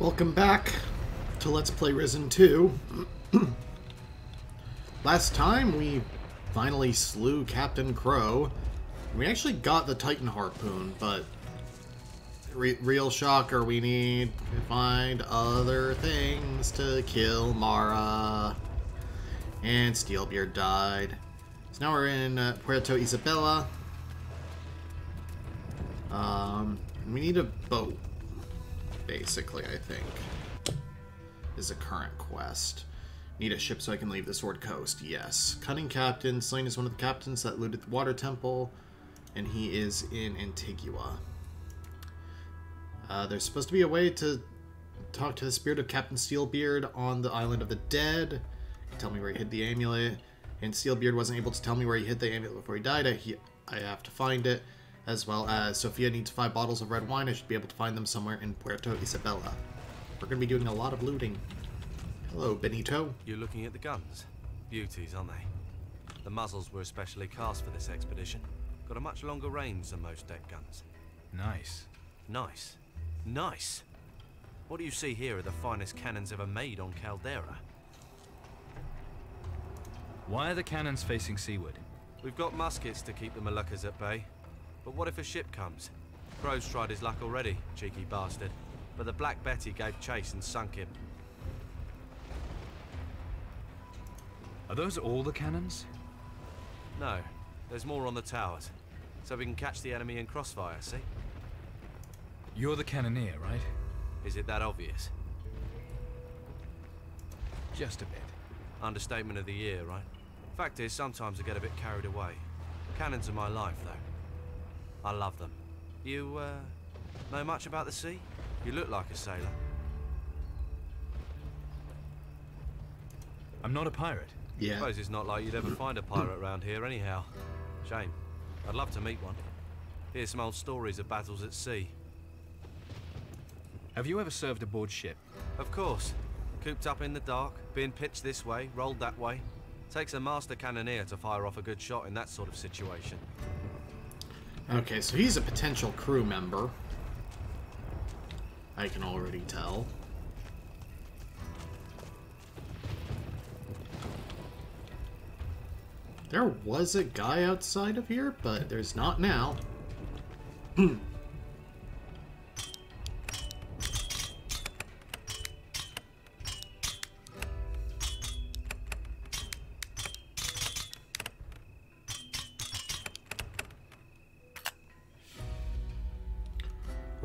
Welcome back to Let's Play Risen 2. Last time we finally slew Captain Crow. We actually got the Titan Harpoon, but re real shocker, we need to find other things to kill Mara. And Steelbeard died. So now we're in uh, Puerto Isabella. Um, we need a boat, basically, I think, is a current quest. Need a ship so I can leave the Sword Coast. Yes. Cunning Captain. Slayne is one of the captains that looted the Water Temple, and he is in Antigua. Uh, there's supposed to be a way to talk to the spirit of Captain Steelbeard on the Island of the Dead. Tell me where he hid the amulet. And Steelbeard wasn't able to tell me where he hid the amulet before he died. I, he, I have to find it. As well as Sophia needs five bottles of red wine. I should be able to find them somewhere in Puerto Isabella. We're going to be doing a lot of looting. Hello, Benito. You're looking at the guns. Beauties, aren't they? The muzzles were especially cast for this expedition. Got a much longer range than most deck guns. Nice. Nice. Nice! What do you see here are the finest cannons ever made on Caldera. Why are the cannons facing seaward? We've got muskets to keep the Moluccas at bay. But what if a ship comes? Crow's tried his luck already, cheeky bastard. But the Black Betty gave chase and sunk him. Are those all the cannons? No, there's more on the towers. So we can catch the enemy in crossfire, see? You're the cannoneer, right? Is it that obvious? Just a bit. Understatement of the year, right? Fact is, sometimes I get a bit carried away. Cannons are my life, though. I love them. You, uh, know much about the sea? You look like a sailor. I'm not a pirate. Yeah. I Suppose it's not like you'd ever find a pirate around here anyhow. Shame. I'd love to meet one. Hear some old stories of battles at sea. Have you ever served aboard ship? Of course. Cooped up in the dark, being pitched this way, rolled that way. Takes a master cannoneer to fire off a good shot in that sort of situation. Okay, so he's a potential crew member. I can already tell. There was a guy outside of here, but there's not now.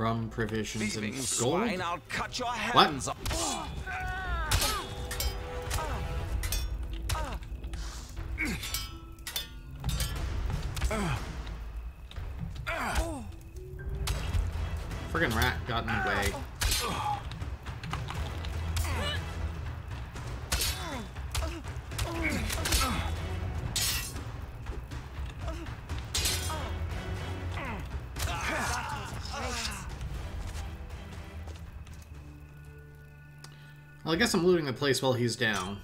Rum, provisions, and gold. swine, I'll cut your hands. Friggin' guess I'm looting the place while he's down.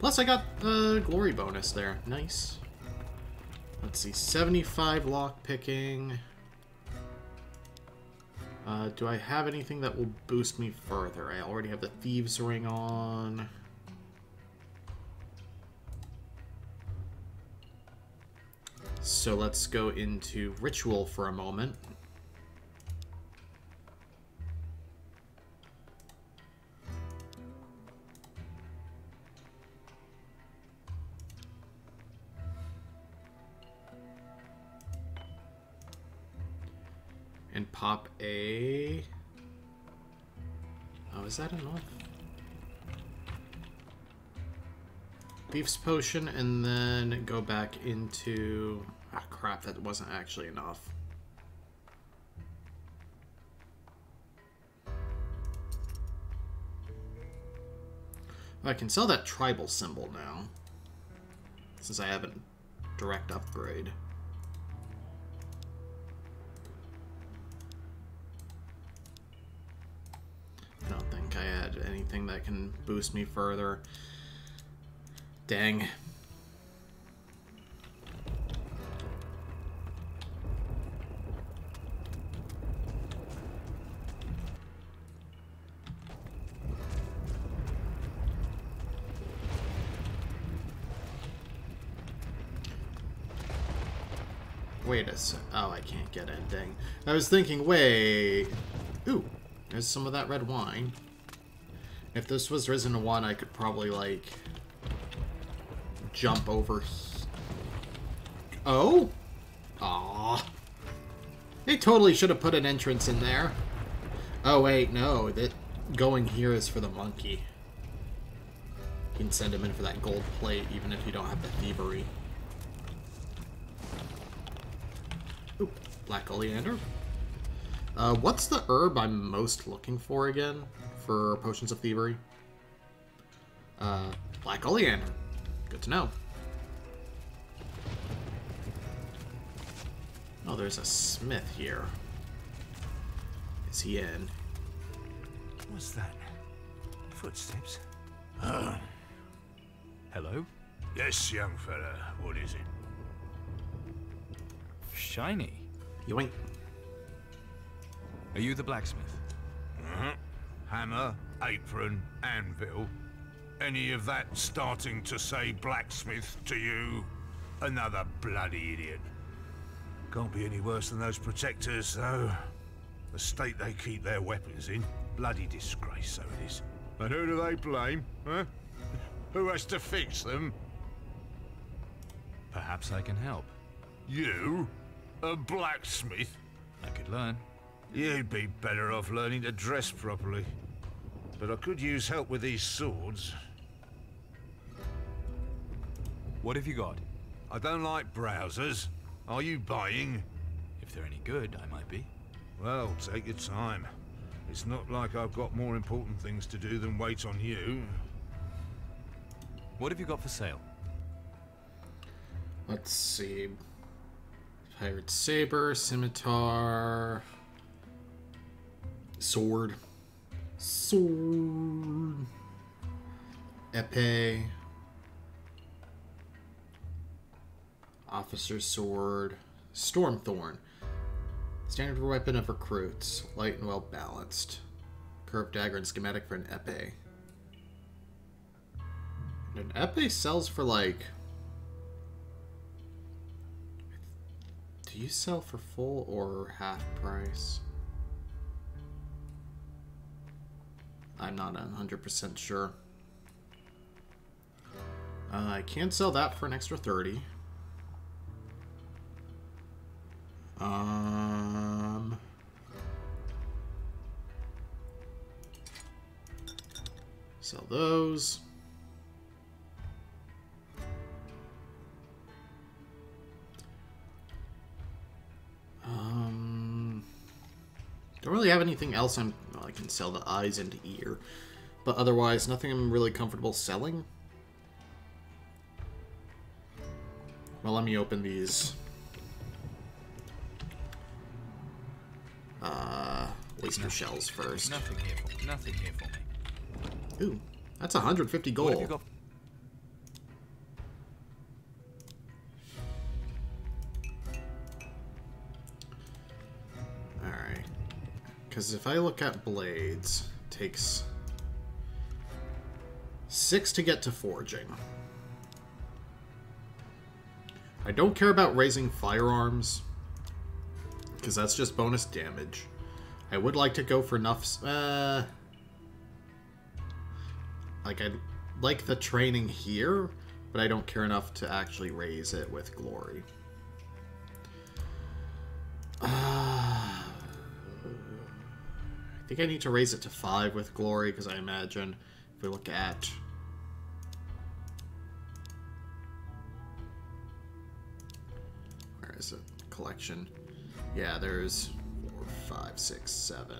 Plus, I got a glory bonus there. Nice. Let's see, 75 lock picking. Uh, do I have anything that will boost me further? I already have the Thieves Ring on. So let's go into Ritual for a moment. And pop a... Oh, is that enough? Thief's Potion, and then go back into... Ah, crap, that wasn't actually enough. I can sell that tribal symbol now. Since I have a direct upgrade. I don't think I had anything that can boost me further. Dang. Wait a sec. Oh, I can't get ending. I was thinking, wait. Ooh, there's some of that red wine. If this was risen to one, I could probably, like, jump over. Oh? Aw. They totally should have put an entrance in there. Oh, wait, no. That going here is for the monkey. You can send him in for that gold plate, even if you don't have the thievery. Black oleander. Uh, what's the herb I'm most looking for again for potions of thievery? Uh, black oleander. Good to know. Oh, there's a smith here. Is he in? What's that? Footsteps? Hello? Yes, young fella. What is it? Shiny. You ain't. Are you the blacksmith? Mm-hmm. Hammer, apron, anvil. Any of that starting to say blacksmith to you? Another bloody idiot. Can't be any worse than those protectors, though. The state they keep their weapons in. Bloody disgrace, so it is. And who do they blame, huh? Who has to fix them? Perhaps I can help. You? A blacksmith? I could learn. You'd be better off learning to dress properly. But I could use help with these swords. What have you got? I don't like browsers. Are you buying? If they're any good, I might be. Well, take your time. It's not like I've got more important things to do than wait on you. What have you got for sale? Let's see. Pirate saber, scimitar, sword, sword, epee, officer sword, stormthorn. Standard weapon of recruits, light and well balanced. Curved dagger and schematic for an epee. And an epee sells for like Do you sell for full or half price? I'm not 100% sure. Uh, I can sell that for an extra 30. Um... Sell those. Um, don't really have anything else I'm. Well, I can sell the eyes and ear, but otherwise, nothing I'm really comfortable selling. Well, let me open these. Uh, oyster shells first. Nothing here nothing here for me. Ooh, that's 150 What have you gold. Because if I look at blades, takes six to get to forging. I don't care about raising firearms, because that's just bonus damage. I would like to go for enough. Uh, like, I'd like the training here, but I don't care enough to actually raise it with glory. Think I need to raise it to 5 with Glory, because I imagine if we look at... Where is it? Collection. Yeah, there's 4, 5, 6, 7,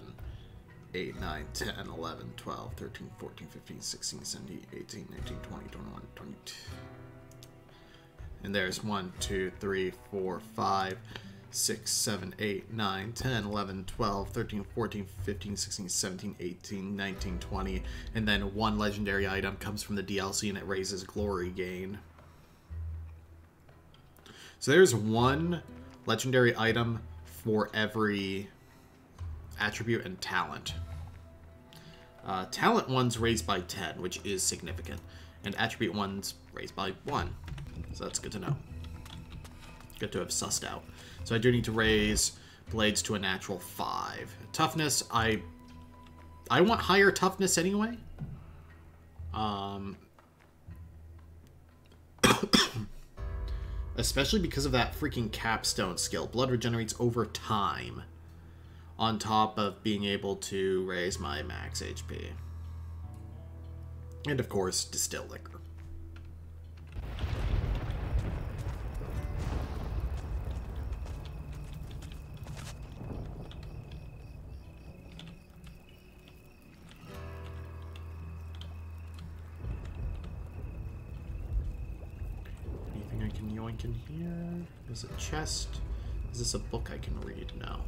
8, 9, 10, 11, 12, 13, 14, 15, 16, 17, 18, 19, 20, 21, 22. And there's 1, 2, 3, 4, 5, 6, 7, 8, 9, 10, 11, 12, 13, 14, 15, 16, 17, 18, 19, 20, and then one legendary item comes from the DLC and it raises glory gain. So there's one legendary item for every attribute and talent. Uh, talent one's raised by 10, which is significant, and attribute one's raised by 1. So that's good to know. Good to have sussed out. So I do need to raise blades to a natural 5. Toughness, I I want higher toughness anyway. Um, especially because of that freaking capstone skill. Blood regenerates over time on top of being able to raise my max HP. And of course, distill liquor. In here? Is it chest? Is this a book I can read? No.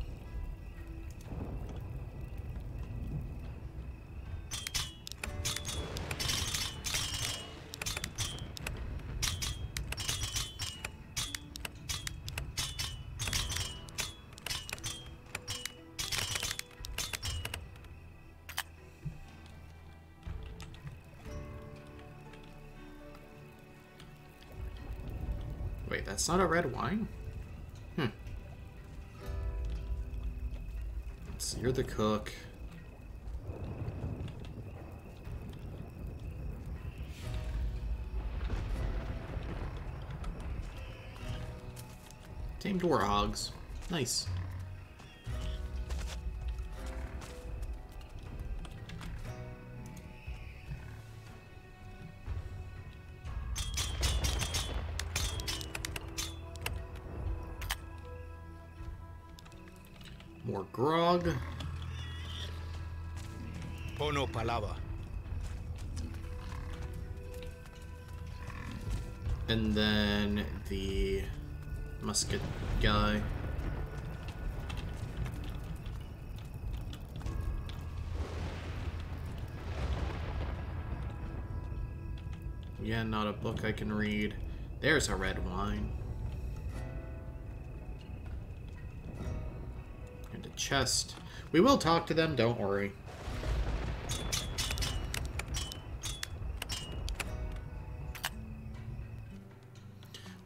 That's not a red wine? Hmm. So you're the cook. Tamed warhogs. Nice. Musket guy. Yeah, not a book I can read. There's a red wine. And a chest. We will talk to them, don't worry.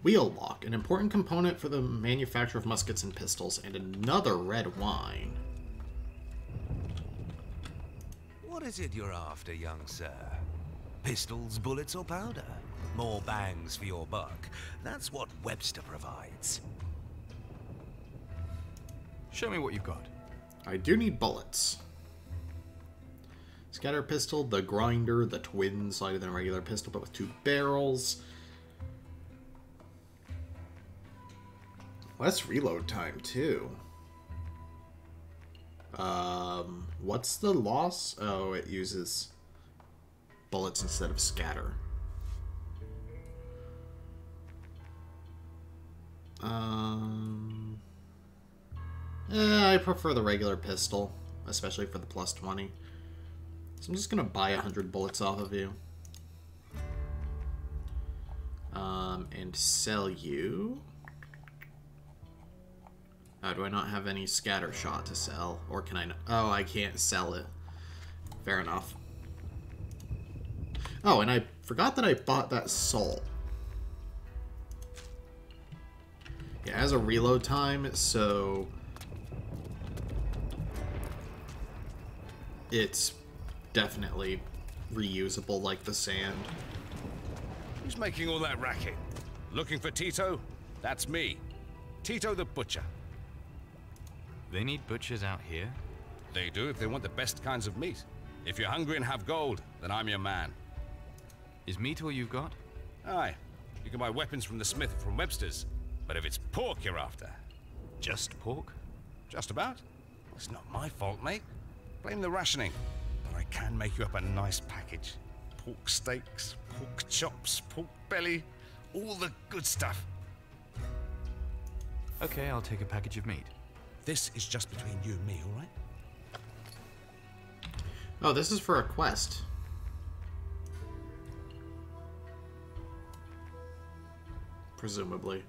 Wheel lock, an important component for the manufacture of muskets and pistols, and another red wine. What is it you're after, young sir? Pistols, bullets, or powder? More bangs for your buck. That's what Webster provides. Show me what you've got. I do need bullets. Scatter pistol, the grinder, the twins, lighter than a regular pistol, but with two barrels. Less reload time too. Um, what's the loss? Oh, it uses bullets instead of scatter. Um, eh, I prefer the regular pistol, especially for the plus 20. So I'm just gonna buy 100 bullets off of you. Um, and sell you. Oh, do I not have any scatter shot to sell? Or can I... Oh, I can't sell it. Fair enough. Oh, and I forgot that I bought that salt. Yeah, it has a reload time, so... It's definitely reusable like the sand. Who's making all that racket? Looking for Tito? That's me. Tito the Butcher. They need butchers out here? They do if they want the best kinds of meat. If you're hungry and have gold, then I'm your man. Is meat all you've got? Aye, you can buy weapons from the smith from Webster's. But if it's pork you're after, Just pork? just about. It's not my fault, mate. Blame the rationing. But I can make you up a nice package. Pork steaks, pork chops, pork belly, all the good stuff. Okay, I'll take a package of meat. This is just between you and me, all right? Oh, this is for a quest. Presumably.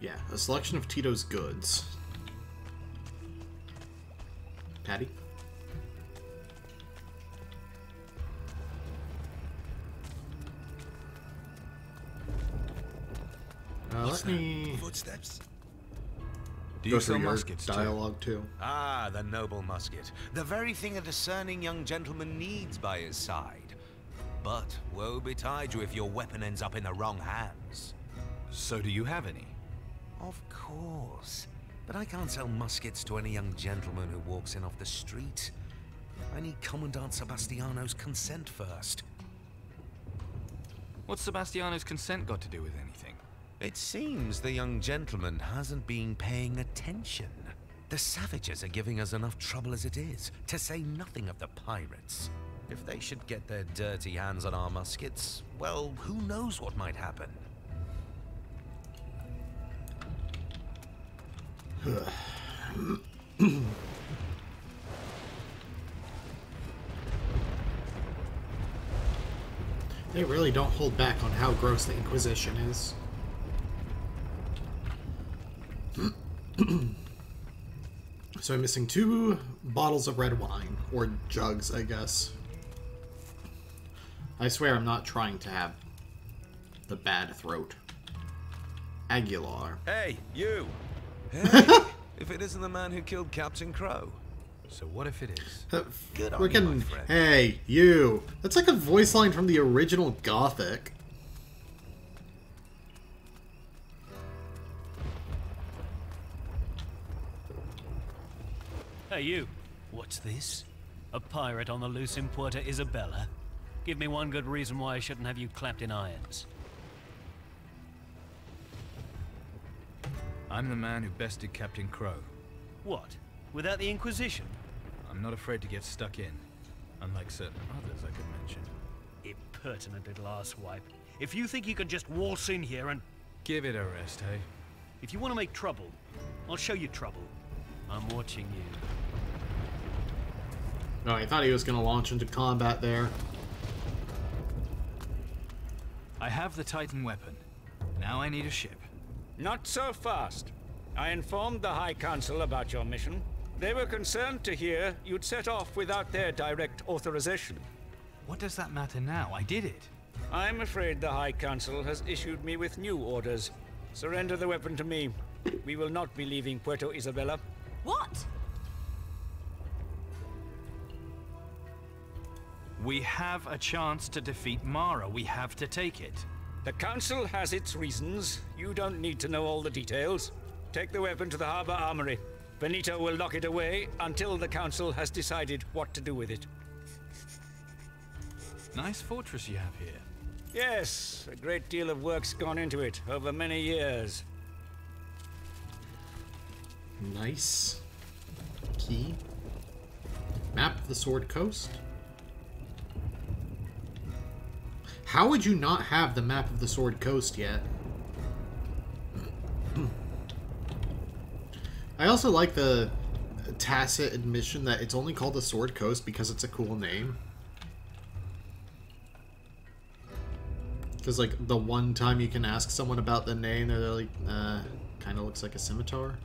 Yeah, a selection of Tito's goods. Patty? Uh, let me Footsteps. Do you through sell your muskets too? dialogue too. Ah, the noble musket. The very thing a discerning young gentleman needs by his side. But woe betide you if your weapon ends up in the wrong hands. So do you have any? Of course. But I can't sell muskets to any young gentleman who walks in off the street. I need Commandant Sebastiano's consent first. What's Sebastiano's consent got to do with anything? It seems the young gentleman hasn't been paying attention. The savages are giving us enough trouble as it is, to say nothing of the pirates. If they should get their dirty hands on our muskets, well, who knows what might happen? They really don't hold back on how gross the Inquisition is. so I'm missing two bottles of red wine, or jugs, I guess. I swear I'm not trying to have the bad throat. Aguilar. Hey, you! Hey, if it isn't the man who killed Captain Crow. So what if it is? Uh, Good on you, Frickin' my friend. hey, you. That's like a voice line from the original Gothic. Hey, you. What's this? A pirate on the loose in Puerto Isabella? Give me one good reason why I shouldn't have you clapped in irons. I'm the man who bested Captain Crow. What? Without the Inquisition? I'm not afraid to get stuck in, unlike certain others I could mention. Impertinent little asswipe. If you think you can just waltz in here and... Give it a rest, hey? If you want to make trouble, I'll show you trouble. I'm watching you. Oh, I thought he was going to launch into combat there. I have the Titan weapon. Now I need a ship. Not so fast. I informed the High Council about your mission. They were concerned to hear you'd set off without their direct authorization. What does that matter now? I did it. I'm afraid the High Council has issued me with new orders. Surrender the weapon to me. We will not be leaving Puerto Isabella. What? We have a chance to defeat Mara. We have to take it. The Council has its reasons. You don't need to know all the details. Take the weapon to the Harbor Armory. Benito will lock it away until the Council has decided what to do with it. Nice fortress you have here. Yes, a great deal of work's gone into it over many years. Nice. Key. Map of the Sword Coast. How would you not have the map of the Sword Coast yet? I also like the tacit admission that it's only called the Sword Coast because it's a cool name. Because, like, the one time you can ask someone about the name, they're like, uh, kind of looks like a scimitar.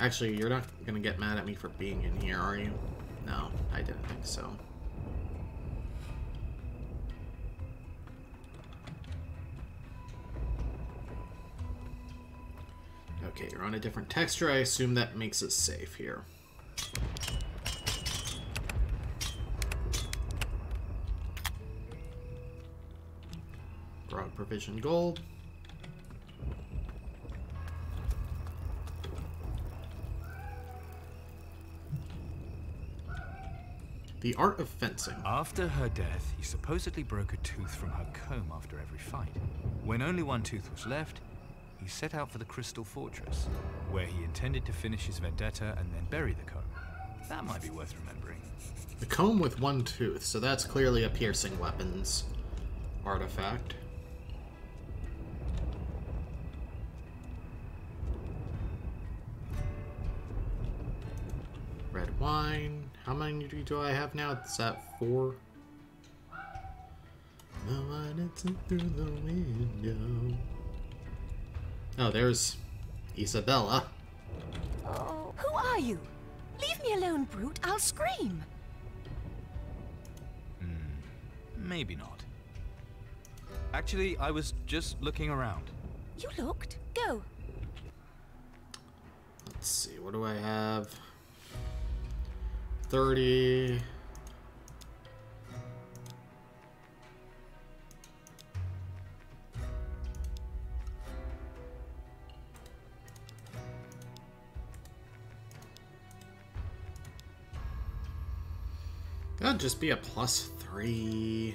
Actually, you're not gonna get mad at me for being in here, are you? No, I didn't think so. Okay, you're on a different texture. I assume that makes it safe here. Broad provision gold. The art of fencing. After her death, he supposedly broke a tooth from her comb after every fight. When only one tooth was left, he set out for the Crystal Fortress, where he intended to finish his vendetta and then bury the comb. That might be worth remembering. The comb with one tooth, so that's clearly a piercing weapons artifact. How many do I have now? Is that four? The one that through the window. Oh, there's Isabella. Oh, who are you? Leave me alone, brute. I'll scream. Hmm, maybe not. Actually, I was just looking around. You looked. Go. Let's see, what do I have? 30. That'd just be a plus three.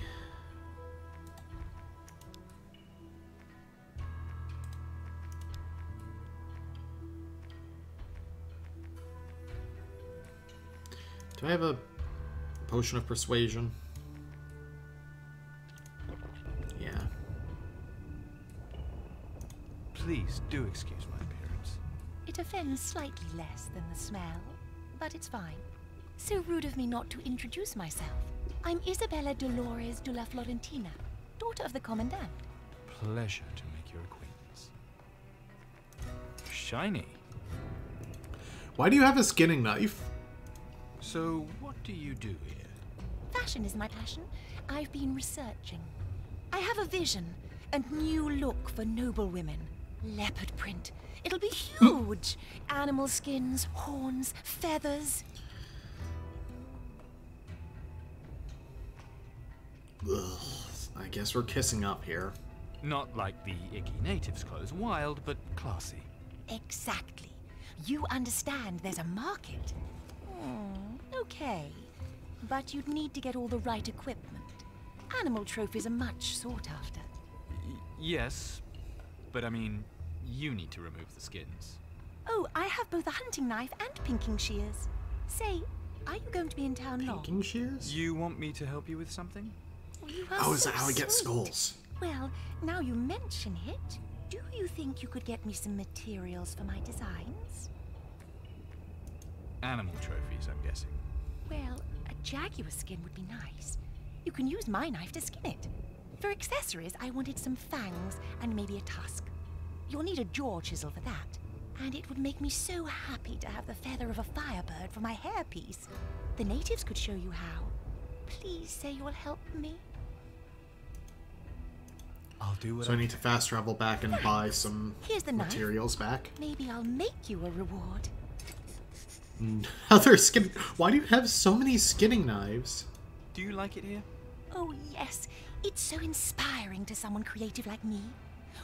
Do I have a potion of persuasion? Yeah. Please do excuse my appearance. It offends slightly less than the smell, but it's fine. So rude of me not to introduce myself. I'm Isabella Dolores de la Florentina, daughter of the Commandant. Pleasure to make your acquaintance. Shiny. Why do you have a skinning knife? So, what do you do here? Fashion is my passion. I've been researching. I have a vision, a new look for noble women. Leopard print. It'll be huge. Animal skins, horns, feathers. Ugh, I guess we're kissing up here. Not like the icky natives' clothes, wild but classy. Exactly. You understand there's a market. Hmm, okay. But you'd need to get all the right equipment. Animal trophies are much sought after. Y- yes, but I mean, you need to remove the skins. Oh, I have both a hunting knife and pinking shears. Say, are you going to be in town long? Pinking shears? You want me to help you with something? You are Oh, is so that how we get skulls? Well, now you mention it, do you think you could get me some materials for my designs? Animal trophies, I'm guessing. Well, a jaguar skin would be nice. You can use my knife to skin it. For accessories, I wanted some fangs and maybe a tusk. You'll need a jaw chisel for that. And it would make me so happy to have the feather of a firebird for my hairpiece. The natives could show you how. Please say you'll help me. I'll do it. So I need to fast travel back and buy some Here's the knife. materials back. Maybe I'll make you a reward. Other skin. Why do you have so many skinning knives? Do you like it here? Oh, yes. It's so inspiring to someone creative like me.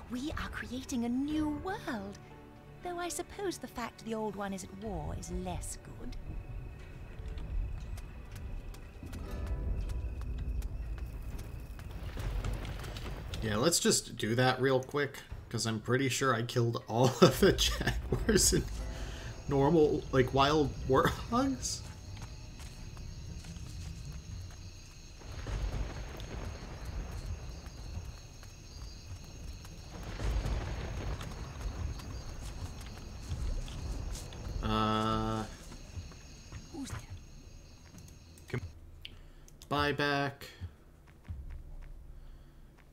We are creating a new world. Though I suppose the fact the old one is at war is less good. Yeah, let's just do that real quick, because I'm pretty sure I killed all of the jaguars and normal, like, wild warthogs. Uh, Who's there? buyback.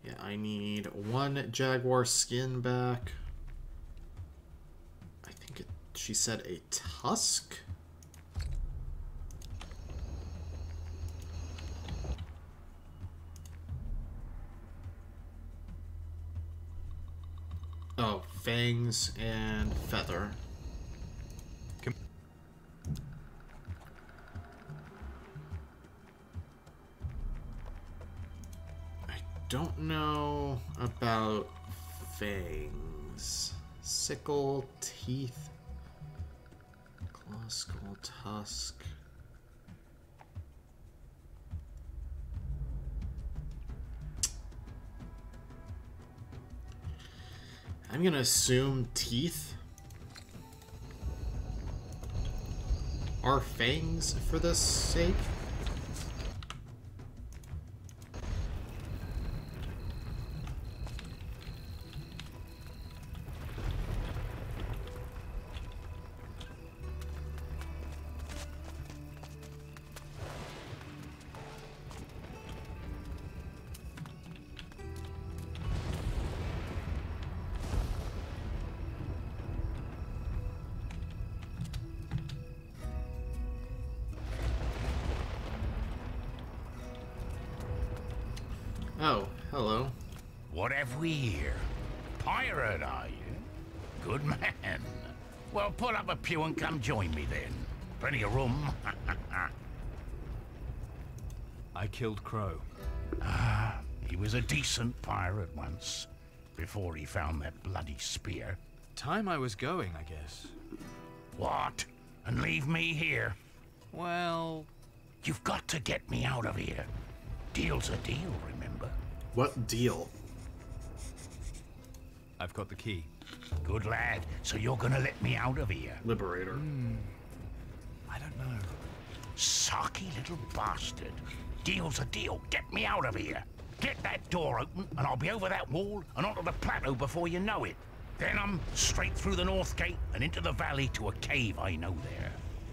Yeah, I need one jaguar skin back. I think it, she said a tusk. Oh, fangs and feather. I don't know about fangs. Sickle, teeth, tusk. I'm gonna assume teeth are fangs for this sake? Up a pew and come join me then. Plenty of room. I killed Crow. Ah, he was a decent pirate once, before he found that bloody spear. Time I was going, I guess. What? And leave me here? Well... You've got to get me out of here. Deal's a deal, remember? What deal? I've got the key. Good lad. So you're gonna let me out of here? Liberator. Hmm. I don't know. Sarky little bastard. Deal's a deal. Get me out of here. Get that door open, and I'll be over that wall and onto the plateau before you know it. Then I'm straight through the north gate and into the valley to a cave I know there.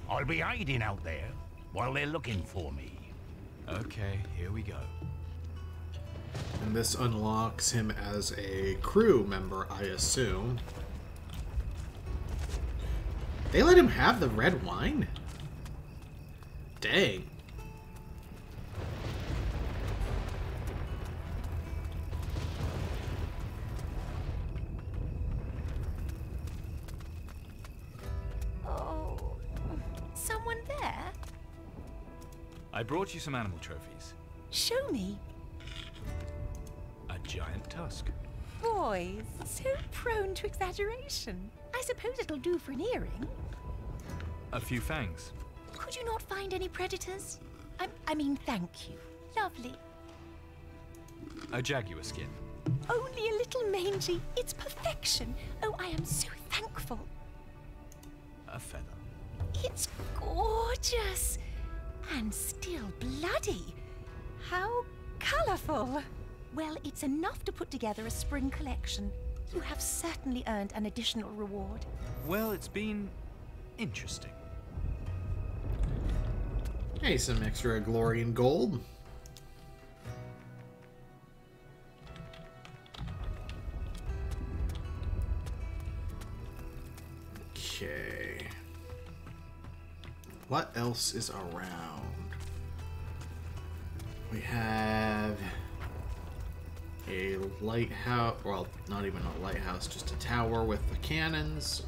I'll be hiding out there while they're looking for me. Okay, here we go. And this unlocks him as a crew member, I assume. They let him have the red wine? Dang. Oh, someone there? I brought you some animal trophies. Show me. Tusk. Boys, so prone to exaggeration. I suppose it'll do for an earring. A few fangs. Could you not find any predators? I, I mean, thank you. Lovely. A jaguar skin. Only a little mangy. It's perfection. Oh, I am so thankful. A feather. It's gorgeous. And still bloody. How colourful. Well, it's enough to put together a spring collection. You have certainly earned an additional reward. Well, it's been interesting. Hey, some extra glory and gold. Okay. What else is around? We have a lighthouse. Well, not even a lighthouse, just a tower with the cannons.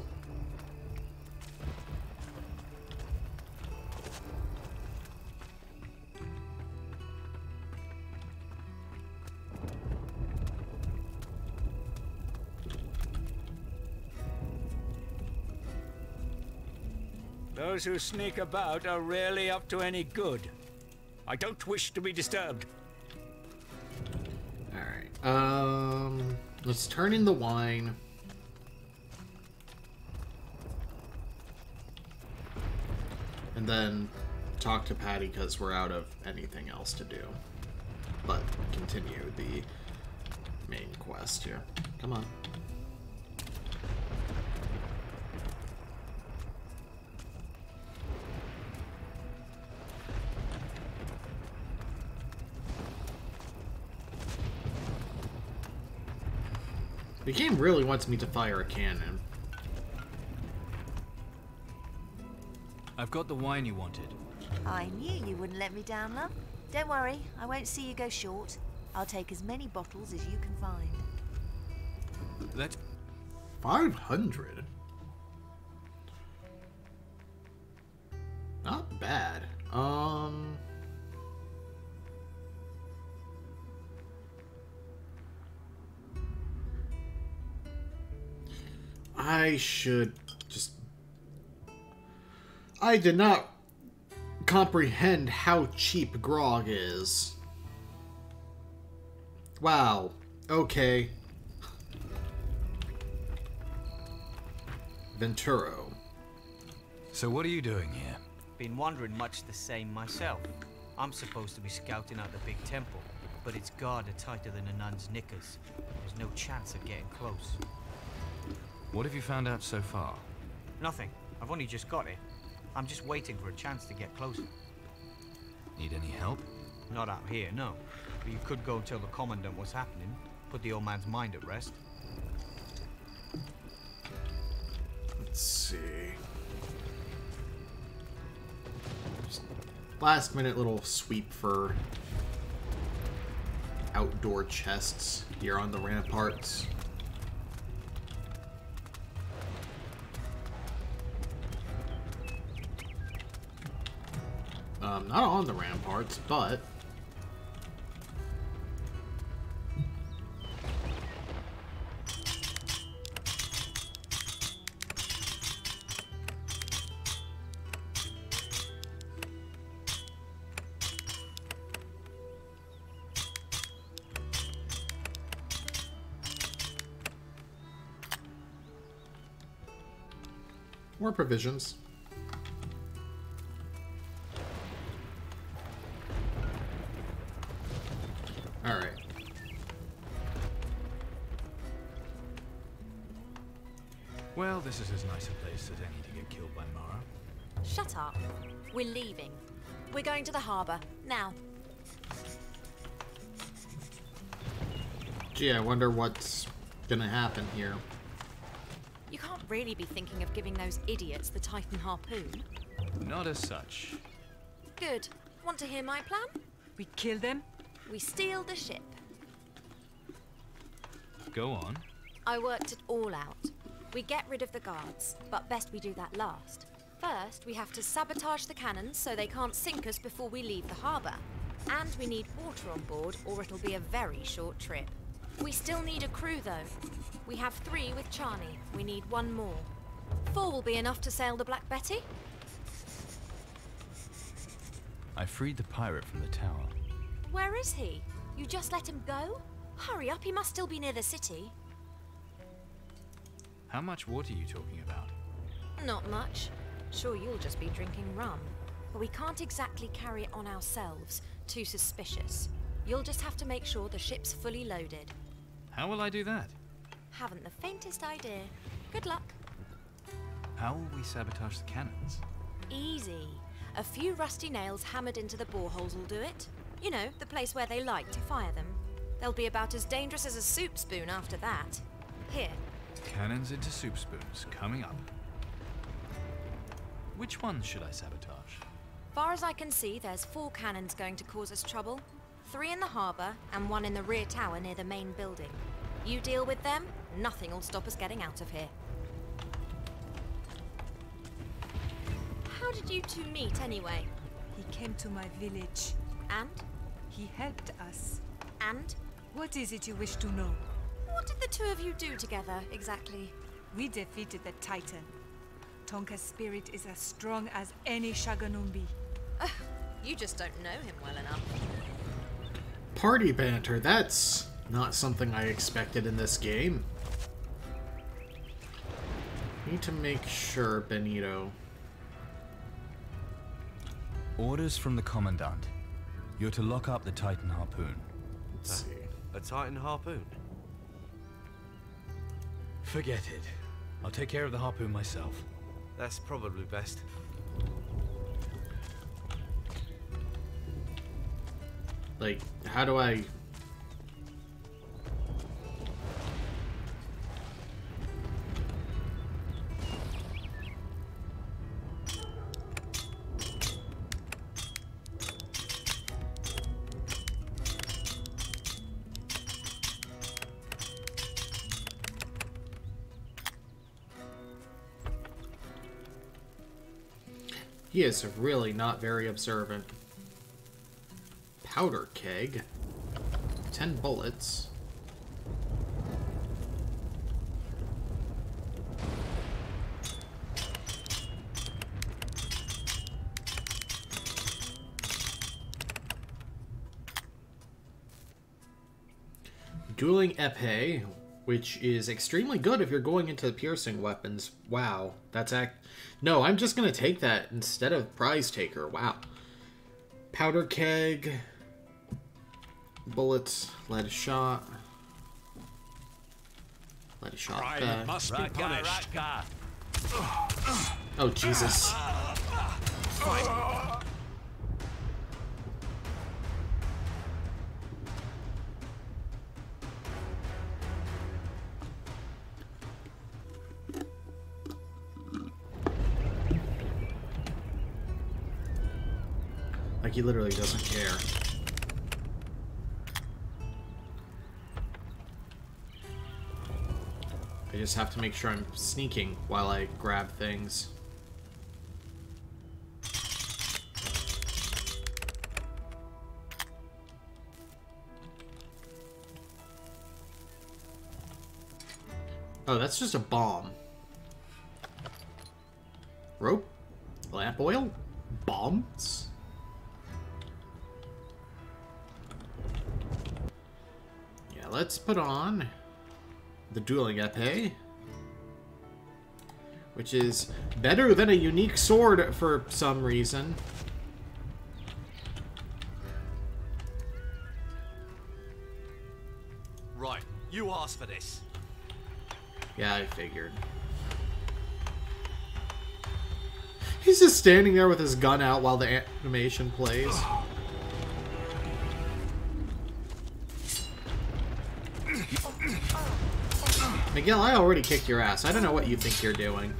Those who sneak about are rarely up to any good. I don't wish to be disturbed. Um let's turn in the wine. And then talk to Patty because we're out of anything else to do. But continue the main quest here. Come on. The game really wants me to fire a cannon. I've got the wine you wanted. I knew you wouldn't let me down, love. Don't worry, I won't see you go short. I'll take as many bottles as you can find. Let's 500? Not bad. I should just... I did not comprehend how cheap grog is. Wow. Okay. Venturo. So what are you doing here? Been wondering much the same myself. I'm supposed to be scouting out the big temple, but it's guarded tighter than a nun's knickers. There's no chance of getting close. What have you found out so far? Nothing. I've only just got it. I'm just waiting for a chance to get closer. Need any help? Not out here, no. But you could go and tell the Commandant what's happening. Put the old man's mind at rest. Let's see. Just last minute little sweep for outdoor chests here on the ramparts. Not on the ramparts, but more provisions. To the harbour. Now. Gee, I wonder what's gonna happen here. You can't really be thinking of giving those idiots the Titan harpoon. Not as such. Good. Want to hear my plan? We kill them? We steal the ship. Go on. I worked it all out. We get rid of the guards, but best we do that last. First, we have to sabotage the cannons so they can't sink us before we leave the harbour. And we need water on board, or it'll be a very short trip. We still need a crew, though. We have three with Chani. We need one more. Four will be enough to sail the Black Betty. I freed the pirate from the tower. Where is he? You just let him go? Hurry up, he must still be near the city. How much water are you talking about? Not much. Sure, you'll just be drinking rum. But we can't exactly carry it on ourselves. Too suspicious. You'll just have to make sure the ship's fully loaded. How will I do that? Haven't the faintest idea. Good luck. How will we sabotage the cannons? Easy. A few rusty nails hammered into the boreholes will do it. You know, the place where they like to fire them. They'll be about as dangerous as a soup spoon after that. Here. Cannons into soup spoons, coming up. Which ones should I sabotage? Far as I can see, there's four cannons going to cause us trouble. Three in the harbour, and one in the rear tower near the main building. You deal with them, nothing will stop us getting out of here. How did you two meet, anyway? He came to my village. And? He helped us. And? What is it you wish to know? What did the two of you do together, exactly? We defeated the Titan. Tonka's spirit is as strong as any Shaganumbi. Uh, you just don't know him well enough. Party banter, that's not something I expected in this game. Need to make sure, Benito. Orders from the Commandant. You're to lock up the Titan harpoon. Let's see. A Titan harpoon? Forget it. I'll take care of the harpoon myself. That's probably best. Like, how do I... He is really not very observant. Powder keg. Ten bullets. Dueling epee. Which is extremely good if you're going into the piercing weapons. Wow, that's act. No, I'm just gonna take that instead of prize taker. Wow. Powder keg, bullets, lead shot, lead shot. Crime back. must be punished. Oh Jesus. Like he literally doesn't care. I just have to make sure I'm sneaking while I grab things. Oh, that's just a bomb. Rope? Lamp oil? Bombs? Let's put on the dueling epee. Which is better than a unique sword for some reason. Right, you asked for this. Yeah, I figured. He's just standing there with his gun out while the animation plays. Miguel, I already kicked your ass. I don't know what you think you're doing.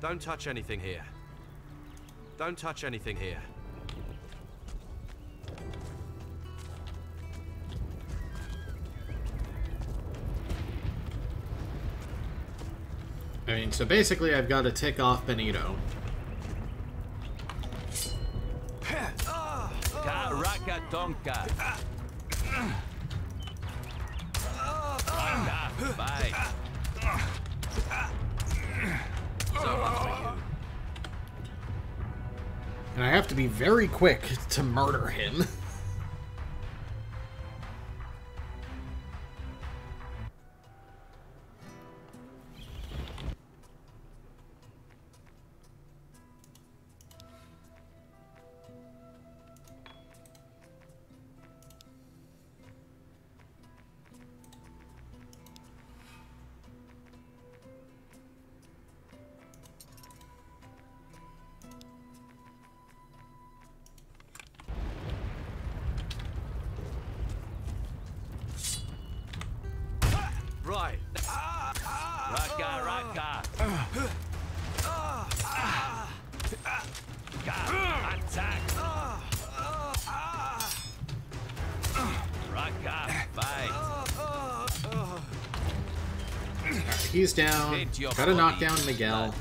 Don't touch anything here. Don't touch anything here. So basically I've got to tick off Benito. Karaka Tonka. Raka, bye. So much for you. And I have to be very quick to murder him. down. Gotta knock body. down Miguel.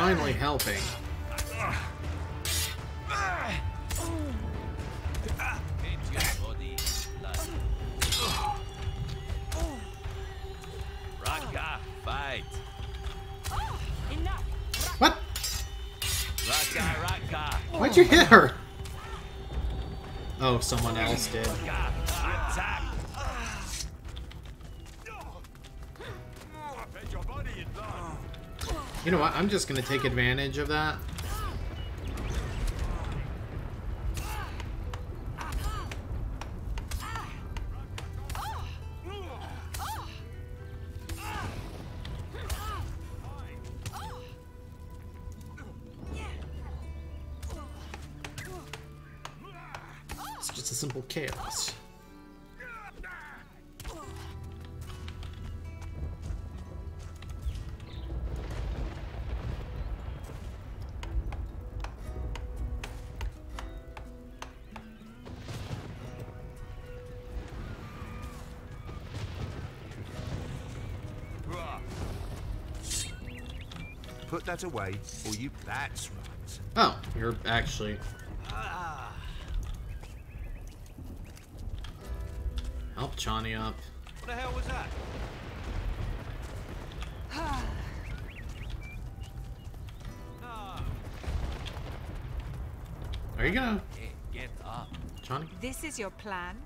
Finally helping. Hit your body in blood. Raka, fight. What? Raka, Raka. Why'd you hit her? Oh, someone else did. I'm just gonna take advantage of that. Put that away, or you. That's right. Oh, you're actually. Help Chani up. What the hell was that? Are you gonna, Get up. Chani? This is your plan?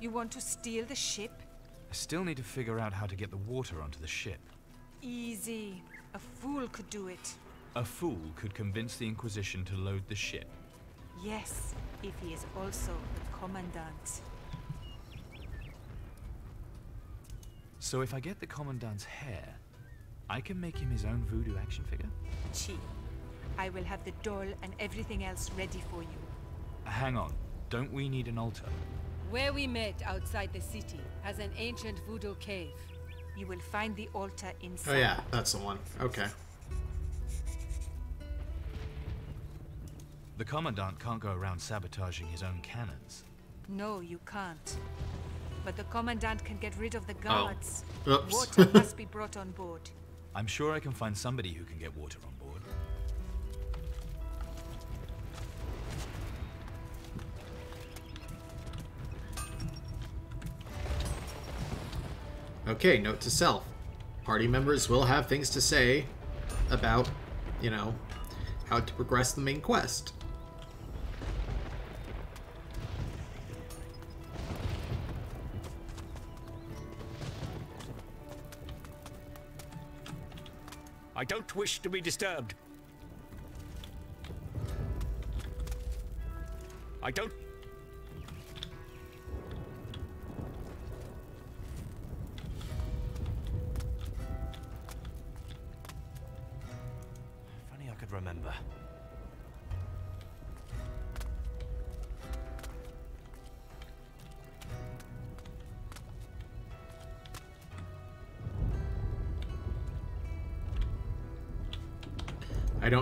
You want to steal the ship? I still need to figure out how to get the water onto the ship. Easy. A fool could do it. A fool could convince the Inquisition to load the ship. Yes, if he is also the Commandant. So if I get the Commandant's hair, I can make him his own voodoo action figure? Chi, I will have the doll and everything else ready for you. Hang on. Don't we need an altar? Where we met outside the city has an ancient voodoo cave. You will find the altar oh, inside. Oh yeah, that's the one. Okay. The Commandant can't go around sabotaging his own cannons. No, you can't. But the Commandant can get rid of the Oh. guards. Oops. Water must be brought on board. I'm sure I can find somebody who can get water on Okay, note to self. Party members will have things to say about, you know, how to progress the main quest. I don't wish to be disturbed. I don't.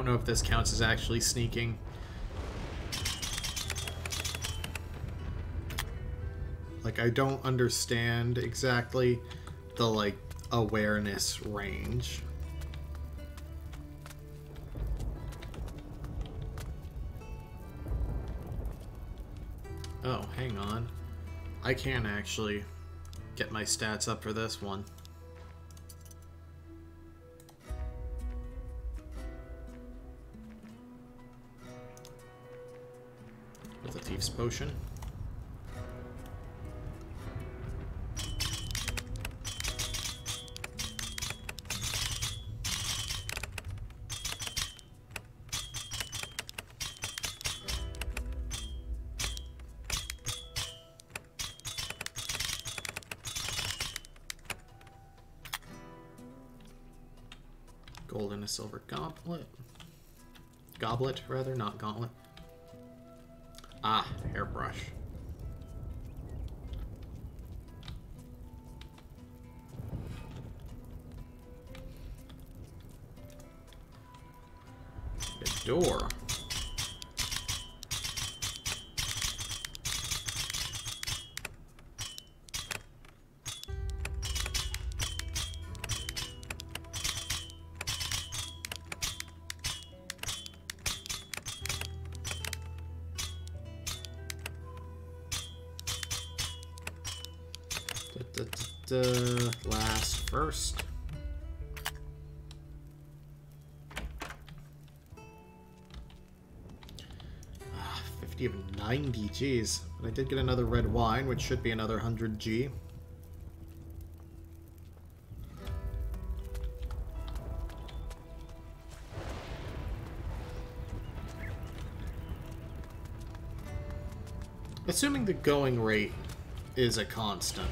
Know if this counts as actually sneaking. Like, I don't understand exactly the, like, awareness range. Oh, hang on. I can actually get my stats up for this one. With potion. Gold and a silver goblet. Goblet, rather, not gauntlet. Ah, hairbrush. The door. 90, geez. But I did get another red wine, which should be another 100 G. Assuming the going rate is a constant.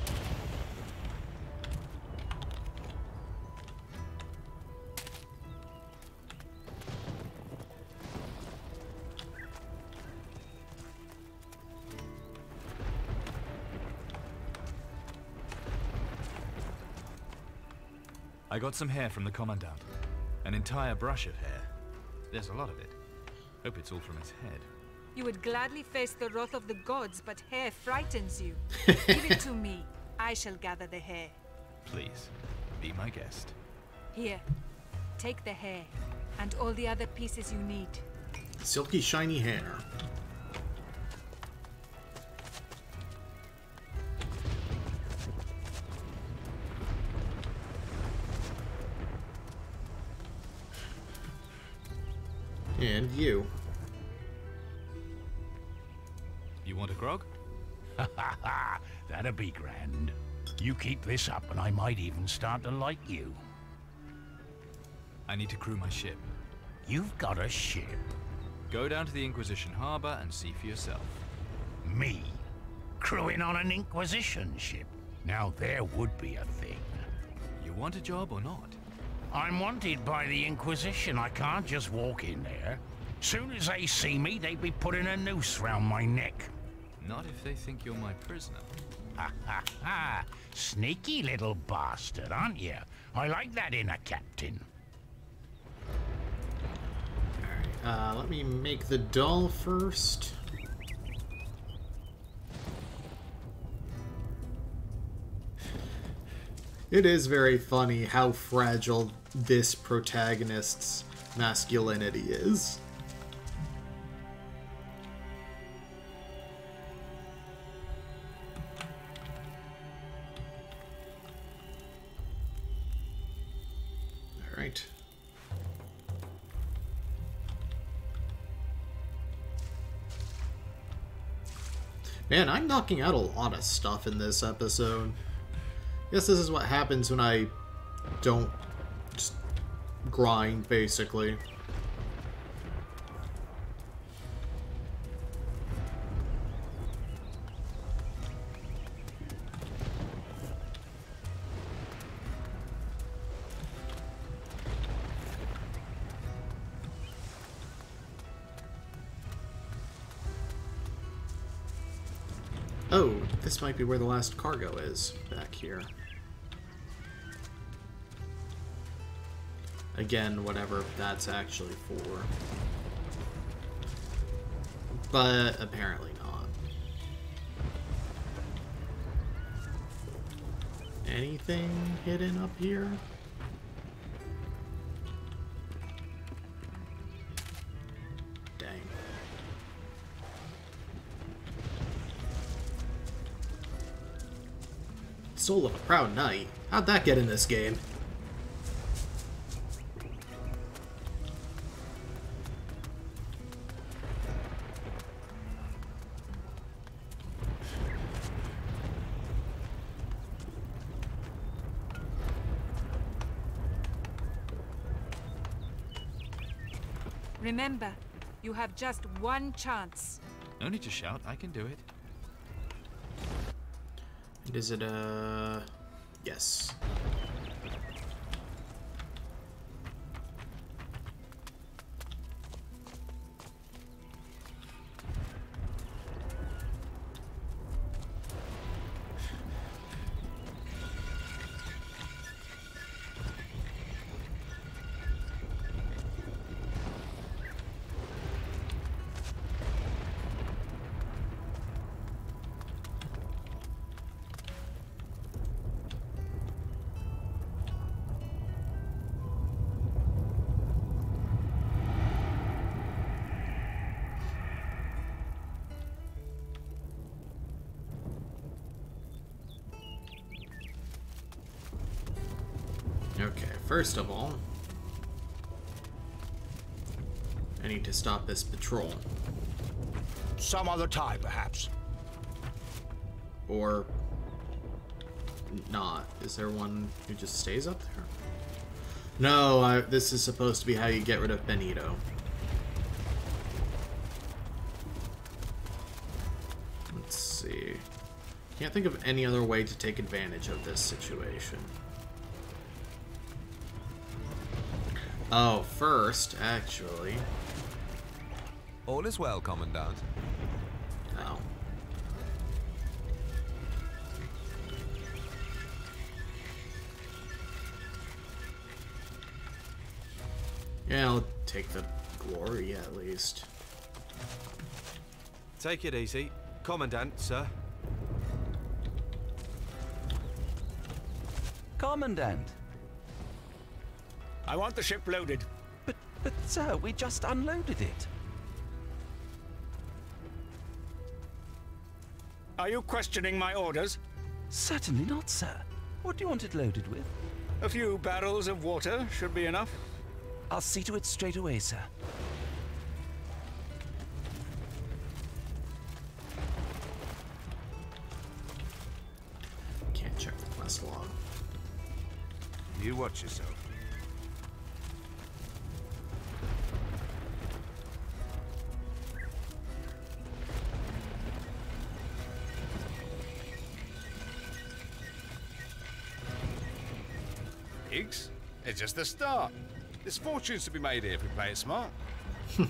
Got some hair from the Commandant. An entire brush of hair. There's a lot of it. Hope it's all from his head. You would gladly face the wrath of the gods, but hair frightens you. Give it to me. I shall gather the hair. Please, be my guest. Here, take the hair, and all the other pieces you need. Silky shiny hair. And you. You want a grog? Ha ha ha! That'd be grand. You keep this up and I might even start to like you. I need to crew my ship. You've got a ship? Go down to the Inquisition Harbor and see for yourself. Me? Crewing on an Inquisition ship? Now there would be a thing. You want a job or not? I'm wanted by the Inquisition. I can't just walk in there. Soon as they see me, they'd be putting a noose round my neck. Not if they think you're my prisoner. Ha ha ha! Sneaky little bastard, aren't you? I like that in a captain. Uh, let me make the doll first. It is very funny how fragile this protagonist's masculinity is. All right. Man, I'm knocking out a lot of stuff in this episode. Guess this is what happens when I don't just grind, basically. Oh, this might be where the last cargo is, back here. Again, whatever that's actually for. But apparently not. Anything hidden up here? Dang. Soul of a Proud Knight? How'd that get in this game? Remember, you have just one chance. No need to shout, I can do it. Is it uh yes. First of all, I need to stop this patrol. Some other time, perhaps. Or not. Is there one who just stays up there? No, I, this is supposed to be how you get rid of Benito. Let's see. Can't think of any other way to take advantage of this situation. Oh, first, actually. All is well, Commandant. Oh. Yeah, I'll take the glory at least. Take it easy. Commandant, sir. Commandant. I want the ship loaded. But, but, sir, we just unloaded it. Are you questioning my orders? Certainly not, sir. What do you want it loaded with? A few barrels of water should be enough. I'll see to it straight away, sir. Higgs, it's just the start. There's fortunes to be made here if we play it smart.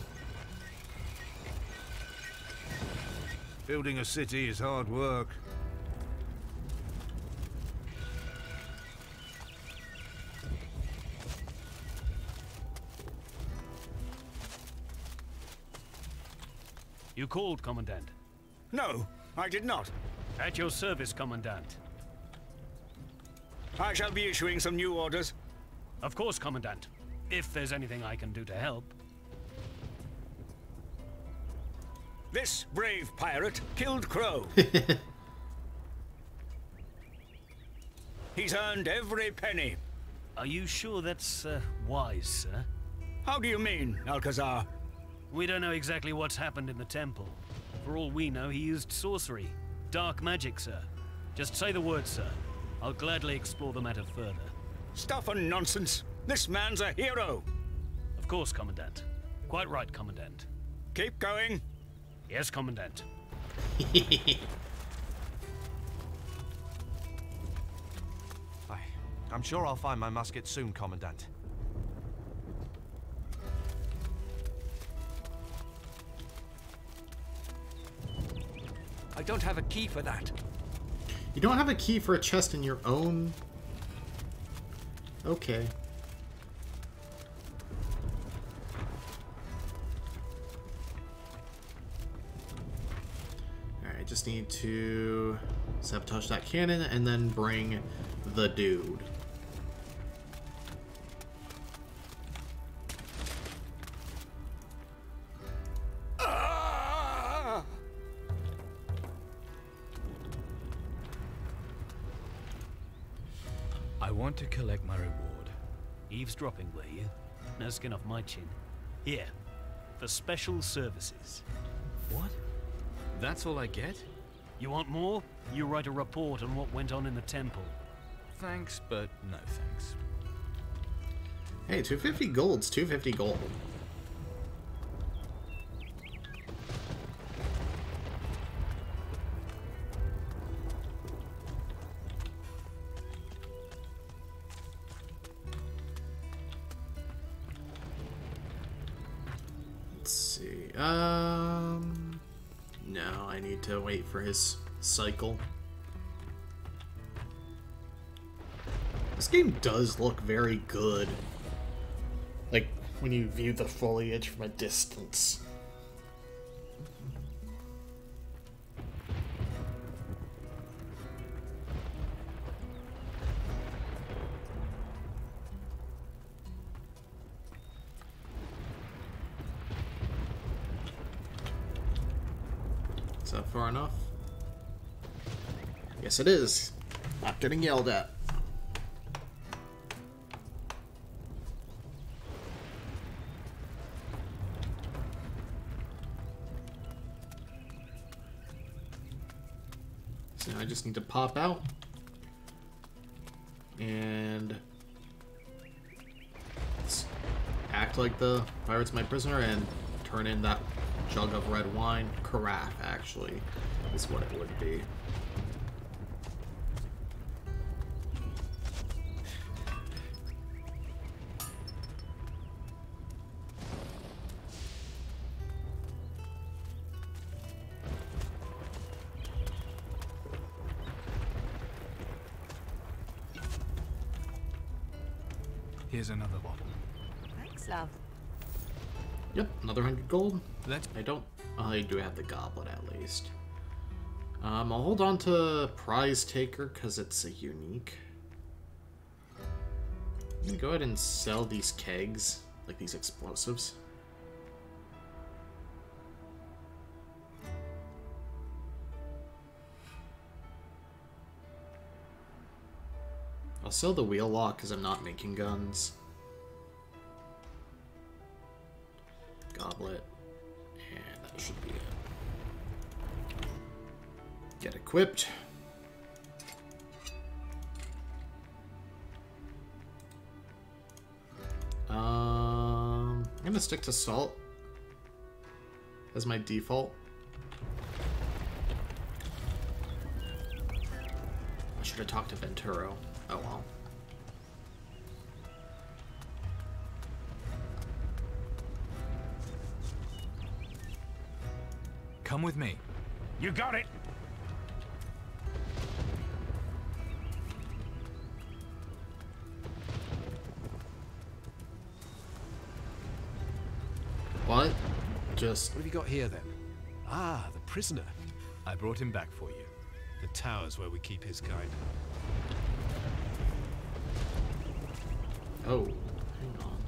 Building a city is hard work. You called, Commandant. No, I did not. At your service, Commandant. I shall be issuing some new orders. Of course, Commandant. If there's anything I can do to help. This brave pirate killed Crow. He's earned every penny. Are you sure that's uh, wise, sir? How do you mean, Alcazar? We don't know exactly what's happened in the temple. For all we know, he used sorcery. Dark magic, sir. Just say the word, sir. I'll gladly explore the matter further. Stuff and nonsense. This man's a hero. Of course, Commandant. Quite right, Commandant. Keep going. Yes, Commandant. Aye. I'm sure I'll find my musket soon, Commandant. I don't have a key for that. You don't have a key for a chest in your own... Okay. Alright, I just need to sabotage that cannon and then bring the dude. Eavesdropping, were you? No skin off my chin. Here, for special services. What? That's all I get? You want more? You write a report on what went on in the temple. Thanks, but no thanks. Hey, 250 gold's 250 gold. See. Um, no, I need to wait for his cycle. This game does look very good. Like, when you view the foliage from a distance. Yes, it is. Not getting yelled at. So now I just need to pop out. And act like the pirate's my prisoner and turn in that jug of red wine. Carafe, actually, is what it would be. Let's... I don't... I do have the goblet at least. Um, I'll hold on to Prize Taker because it's a unique. I'm gonna go ahead and sell these kegs, like these explosives. I'll sell the wheel lock because I'm not making guns. Goblet. Get equipped. Um, I'm gonna stick to salt as my default. I should have talked to Venturo. Oh well. Come with me. You got it. Just. What have you got here then? Ah, the prisoner. I brought him back for you. The tower's where we keep his kind. Oh, hang on.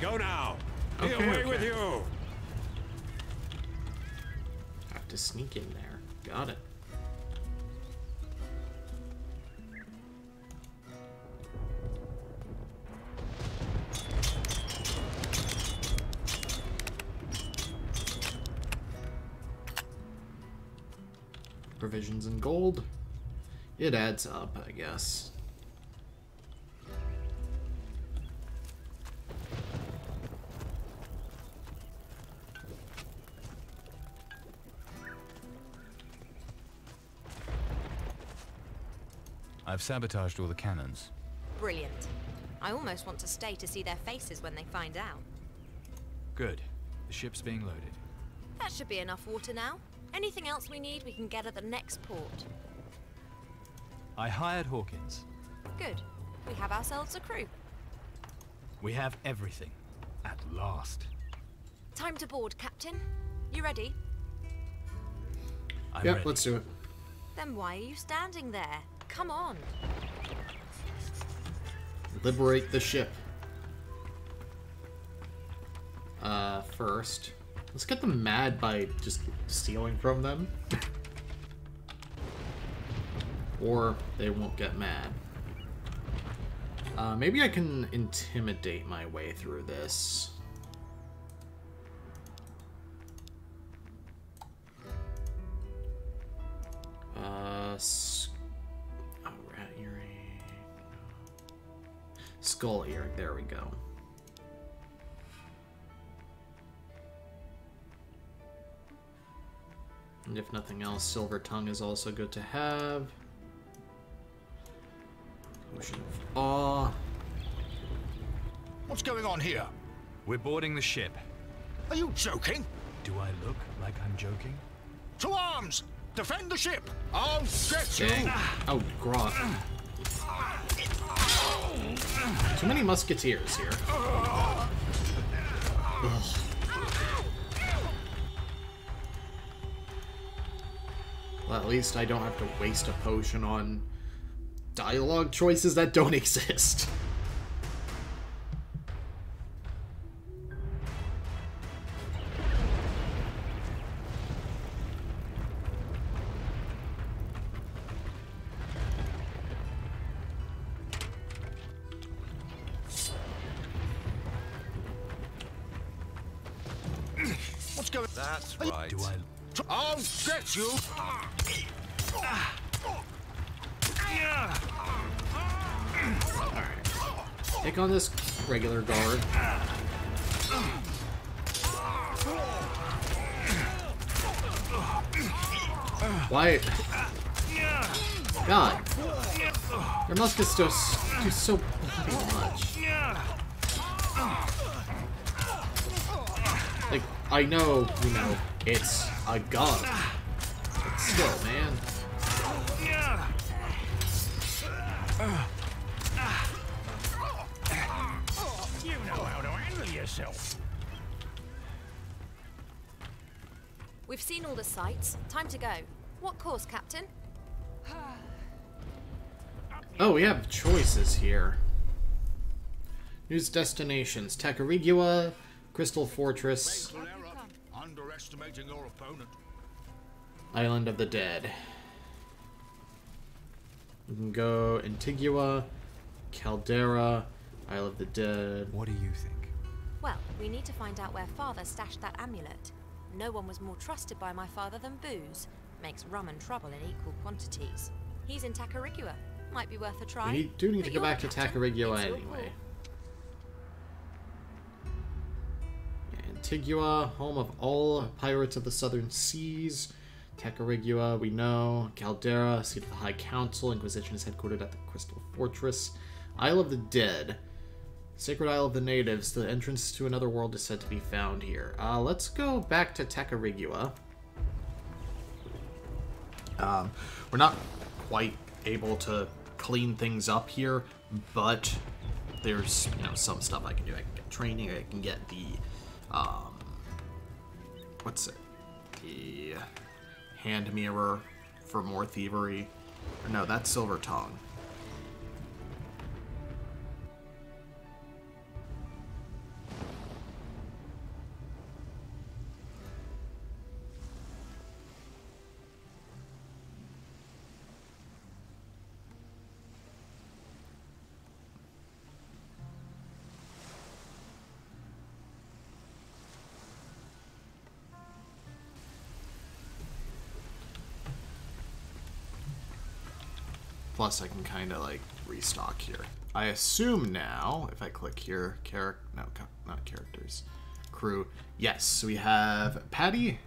Go now. Okay, Be away okay. with you. Have to sneak in there. Got it. Provisions and gold. It adds up, I guess. I've sabotaged all the cannons. Brilliant. I almost want to stay to see their faces when they find out. Good. The ship's being loaded. That should be enough water now. Anything else we need, we can get at the next port. I hired Hawkins. Good. We have ourselves a crew. We have everything. At last. Time to board, Captain. You ready? I'm yep, ready. let's do it. Then why are you standing there? Come on. Liberate the ship. Uh, first, let's get them mad by just stealing from them. or they won't get mad. Uh, maybe I can intimidate my way through this. Uh, oh, rat earring. Skull earring. There we go. And if nothing else, silver tongue is also good to have. Potion of awe. What's going on here? We're boarding the ship. Are you joking? Do I look like I'm joking? To arms! Defend the ship! I'll get you! Dang. Oh, grot. Too many musketeers here. Ugh. At least I don't have to waste a potion on dialogue choices that don't exist. What's going That's right. Do I I'll get you! On this regular guard. Why? God. Your muskets do, do so much. Like, I know, you know, it's a gun. To go. What course, Captain? Oh, we have choices here. News destinations: Tacarigua, Crystal Fortress, Underestimating your opponent. Island of the Dead. We can go Antigua, Caldera, Isle of the Dead. What do you think? Well, we need to find out where Father stashed that amulet. No one was more trusted by my father than booze. Makes rum and trouble in equal quantities. He's in Tacarigua. Might be worth a try. We do need But to go back to captain. Tacarigua anyway. Antigua, home of all pirates of the southern seas. Tacarigua, we know. Caldera, seat of the High Council. Inquisition is headquartered at the Crystal Fortress. Isle of the Dead. Sacred Isle of the Natives. The entrance to another world is said to be found here. Uh, let's go back to Tacarigua. Um, we're not quite able to clean things up here, but there's you know some stuff I can do. I can get training. I can get the um, what's it? The hand mirror for more thievery. Or no, that's Silver Tongue. Plus, I can kind of like restock here. I assume now, if I click here, character, no, not characters, crew. Yes, we have Patty,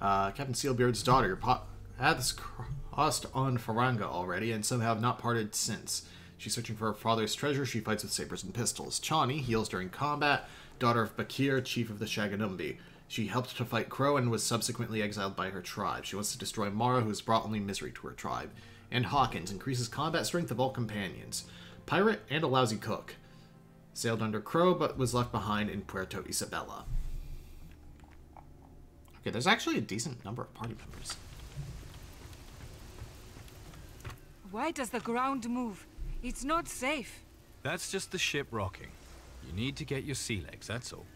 uh, Captain Steelbeard's daughter, pa- has crossed on Faranga already, and somehow have not parted since. She's searching for her father's treasure. She fights with sabers and pistols. Chani heals during combat, daughter of Bakir, chief of the Shaganumbi. She helped to fight Crow and was subsequently exiled by her tribe. She wants to destroy Mara, who has brought only misery to her tribe. And Hawkins increases combat strength of all companions. Pirate and a lousy cook. Sailed under Crow, but was left behind in Puerto Isabella. Okay, there's actually a decent number of party members. Why does the ground move? It's not safe. That's just the ship rocking. You need to get your sea legs, that's all.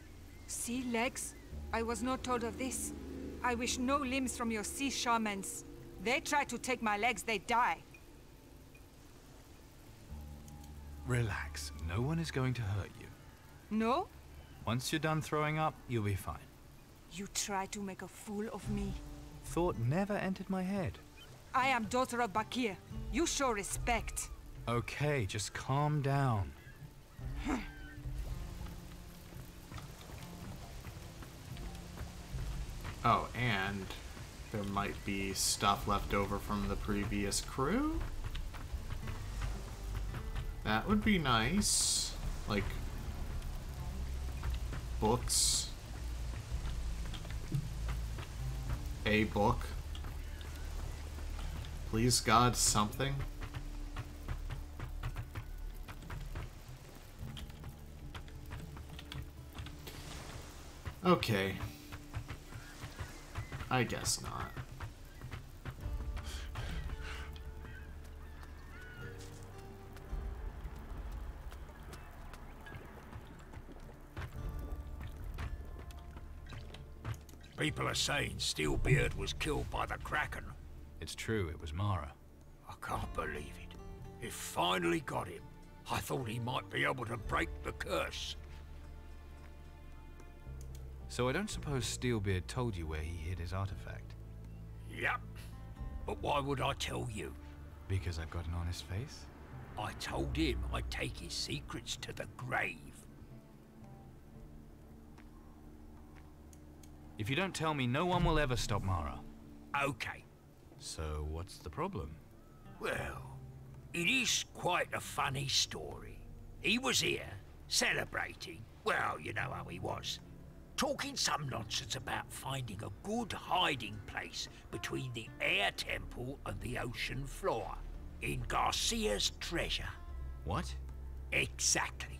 Sea legs? I was not told of this. I wish no limbs from your sea shamans. They try to take my legs, they die. Relax. No one is going to hurt you. No? Once you're done throwing up, you'll be fine. You try to make a fool of me. Thought never entered my head. I am daughter of Bakir. You show respect. Okay, just calm down. Oh, and there might be stuff left over from the previous crew? That would be nice. Like, books. A book. Please, God, something. Okay. I guess not. People are saying Steelbeard was killed by the Kraken. It's true, it was Mara. I can't believe it. It finally got him. I thought he might be able to break the curse. So I don't suppose Steelbeard told you where he hid his artifact? Yep. But why would I tell you? Because I've got an honest face? I told him I'd take his secrets to the grave. If you don't tell me, no one will ever stop Mara. Okay. So what's the problem? Well, it is quite a funny story. He was here, celebrating. Well, you know how he was. Talking some nonsense about finding a good hiding place between the air temple and the ocean floor. In Garcia's treasure. What? Exactly.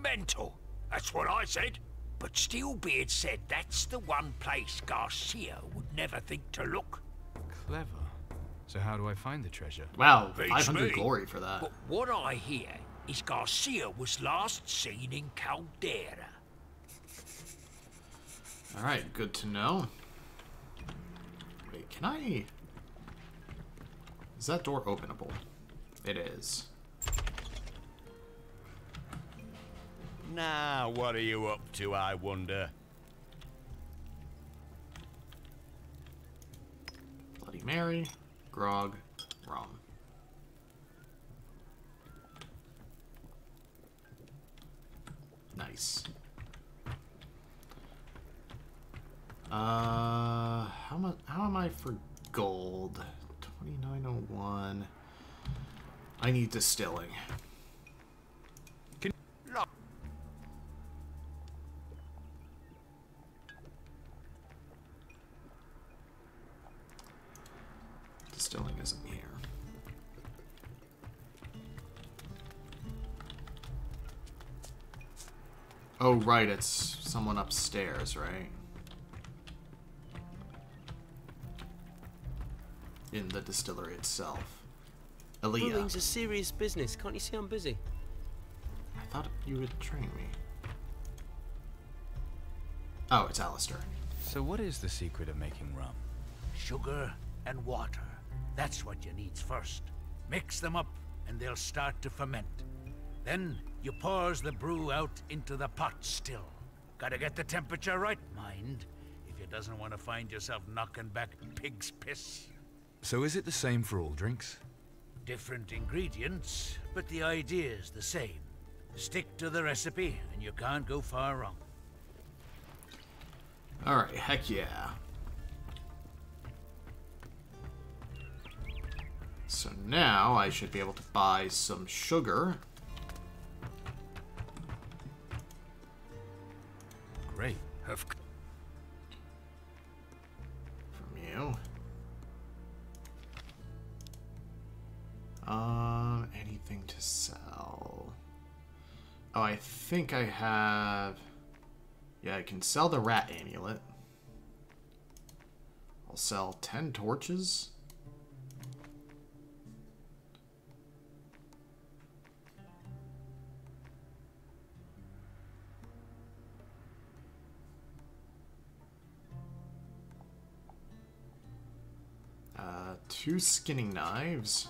Mental. That's what I said. But Steelbeard said that's the one place Garcia would never think to look. Clever. So how do I find the treasure? Wow, Beats 500 me. glory for that. But what I hear is Garcia was last seen in Caldera. Alright, good to know. Wait, can I... Is that door openable? It is. Now, what are you up to, I wonder? Bloody Mary, grog, rum. Nice. Uh, how much? How am I for gold? Twenty nine oh one. I need distilling. Can distilling isn't here. Oh, right, it's someone upstairs, right? In the distillery itself. Aaliyah. Brewing's a serious business. Can't you see I'm busy? I thought you would train me. Oh, it's Alistair. So what is the secret of making rum? Sugar and water. That's what you need first. Mix them up and they'll start to ferment. Then you pours the brew out into the pot still. Gotta get the temperature right, mind, if you doesn't want to find yourself knocking back pig's piss. So is it the same for all drinks? Different ingredients, but the idea's the same. Stick to the recipe and you can't go far wrong. Alright, heck yeah. So now I should be able to buy some sugar. Great. Of Um, anything to sell? Oh, I think I have... Yeah, I can sell the rat amulet. I'll sell 10 torches. Uh, two skinning knives.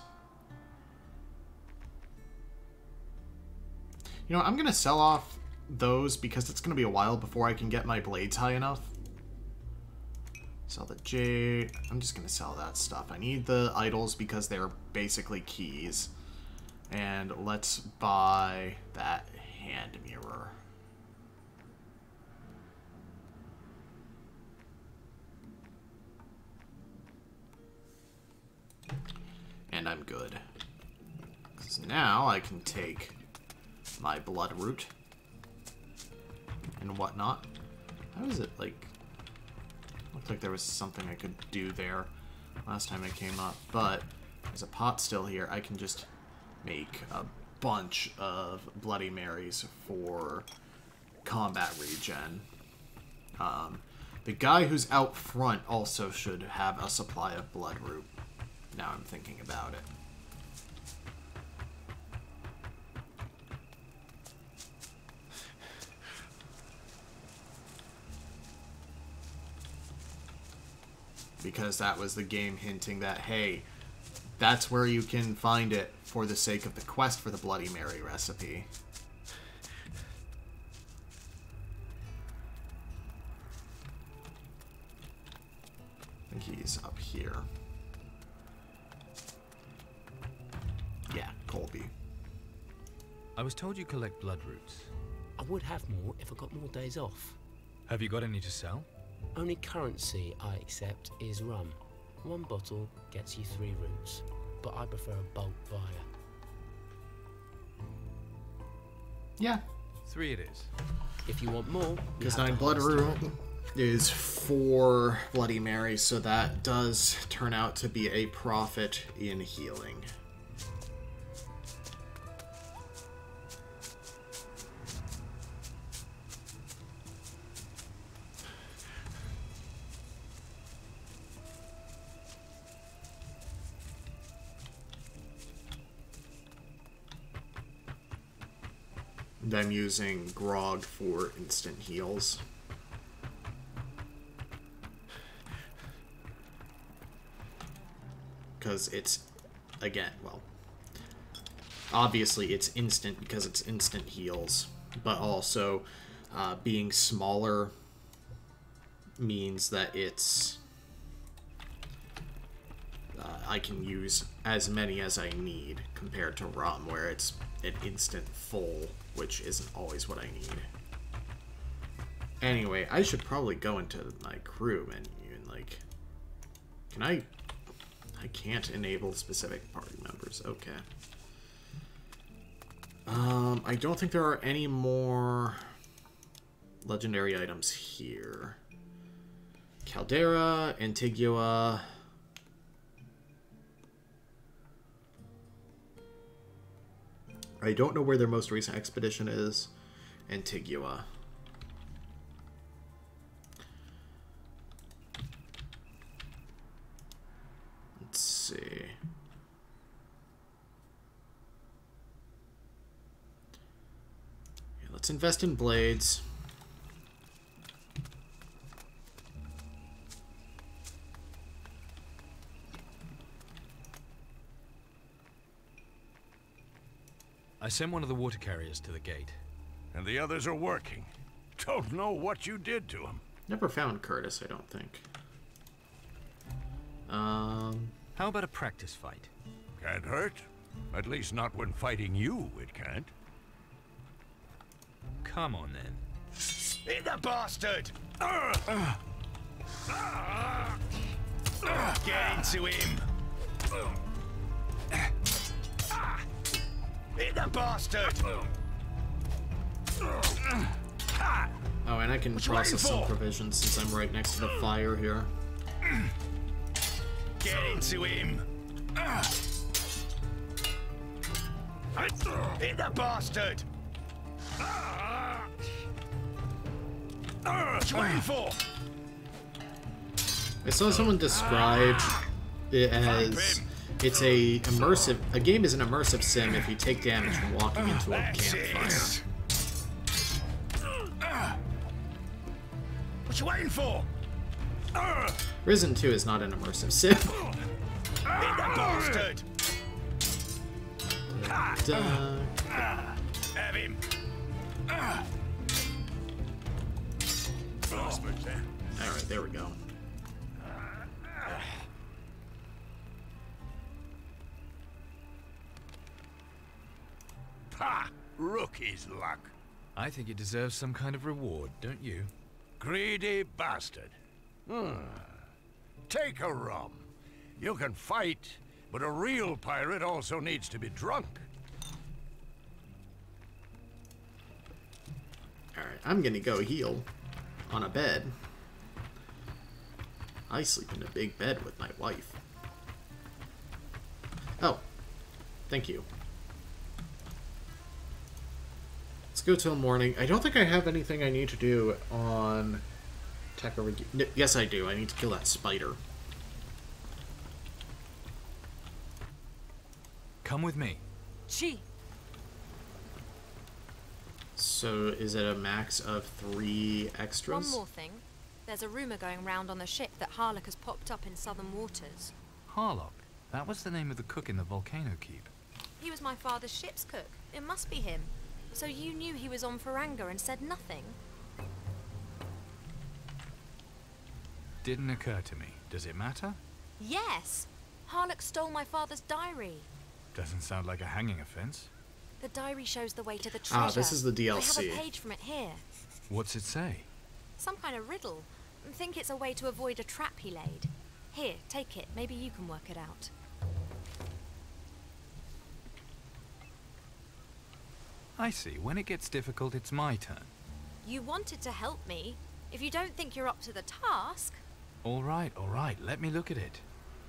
You know, I'm gonna sell off those because it's gonna be a while before I can get my blades high enough. Sell the jade. I'm just gonna sell that stuff. I need the idols because they're basically keys. And let's buy that hand mirror. And I'm good. Because now I can take my blood root and whatnot. How is it, like... Looked like there was something I could do there last time I came up, but there's a pot still here. I can just make a bunch of Bloody Marys for combat regen. Um, the guy who's out front also should have a supply of blood root. Now I'm thinking about it. Because that was the game hinting that, hey, that's where you can find it for the sake of the quest for the Bloody Mary recipe. I think he's up here. Yeah, Colby. I was told you collect blood roots. I would have more if I got more days off. Have you got any to sell? Only currency I accept is rum. One bottle gets you three roots, but I prefer a bulk buyer. Yeah. Three it is. If you want more, Because nine blood root is four Bloody Marys, so that does turn out to be a profit in healing. Them using Grog for instant heals. Because it's, again, well, obviously it's instant because it's instant heals, but also uh, being smaller means that it's uh, I can use as many as I need compared to rum where it's an instant full which isn't always what I need anyway I should probably go into my crew menu and like can I I can't enable specific party members okay um, I don't think there are any more legendary items here. Caldera, Antigua. I don't know where their most recent expedition is. Antigua. Let's see. Yeah, let's invest in blades. I sent one of the water carriers to the gate. And the others are working. Don't know what you did to him. Never found Curtis, I don't think. Um, How about a practice fight? Can't hurt. At least not when fighting you, it can't. Come on then. Hit the bastard! Get into him! Hit the bastard! oh, and I can process some provisions since I'm right next to the fire here. Get into him! Hit the bastard! What you waiting for? I saw someone describe it as it's a immersive. A game is an immersive sim if you take damage from walking into a campfire. What you waiting for? Risen 2 is not an immersive sim. Hit the bastard! Duh. Have him! Alright, there we go. Rookie's luck. I think it deserves some kind of reward, don't you? Greedy bastard. Hmm. Take a rum. You can fight, but a real pirate also needs to be drunk. Alright, I'm gonna go heal on a bed. I sleep in a big bed with my wife. Oh, thank you. Let's go till morning. I don't think I have anything I need to do on Tacarigua. N- Yes, I do. I need to kill that spider. Come with me. Chi, So, is it a max of three extras? One more thing. There's a rumour going round on the ship that Harlock has popped up in southern waters. Harlock. That was the name of the cook in the volcano keep. He was my father's ship's cook. It must be him. So you knew he was on Faranga and said nothing? Didn't occur to me. Does it matter? Yes! Harlock stole my father's diary. Doesn't sound like a hanging offense. The diary shows the way to the treasure. Ah, this is the DLC. I have a page from it here. What's it say? Some kind of riddle. I think it's a way to avoid a trap he laid. Here, take it. Maybe you can work it out. I see. When it gets difficult, it's my turn. You wanted to help me. If you don't think you're up to the task, All right, all right. Let me look at it.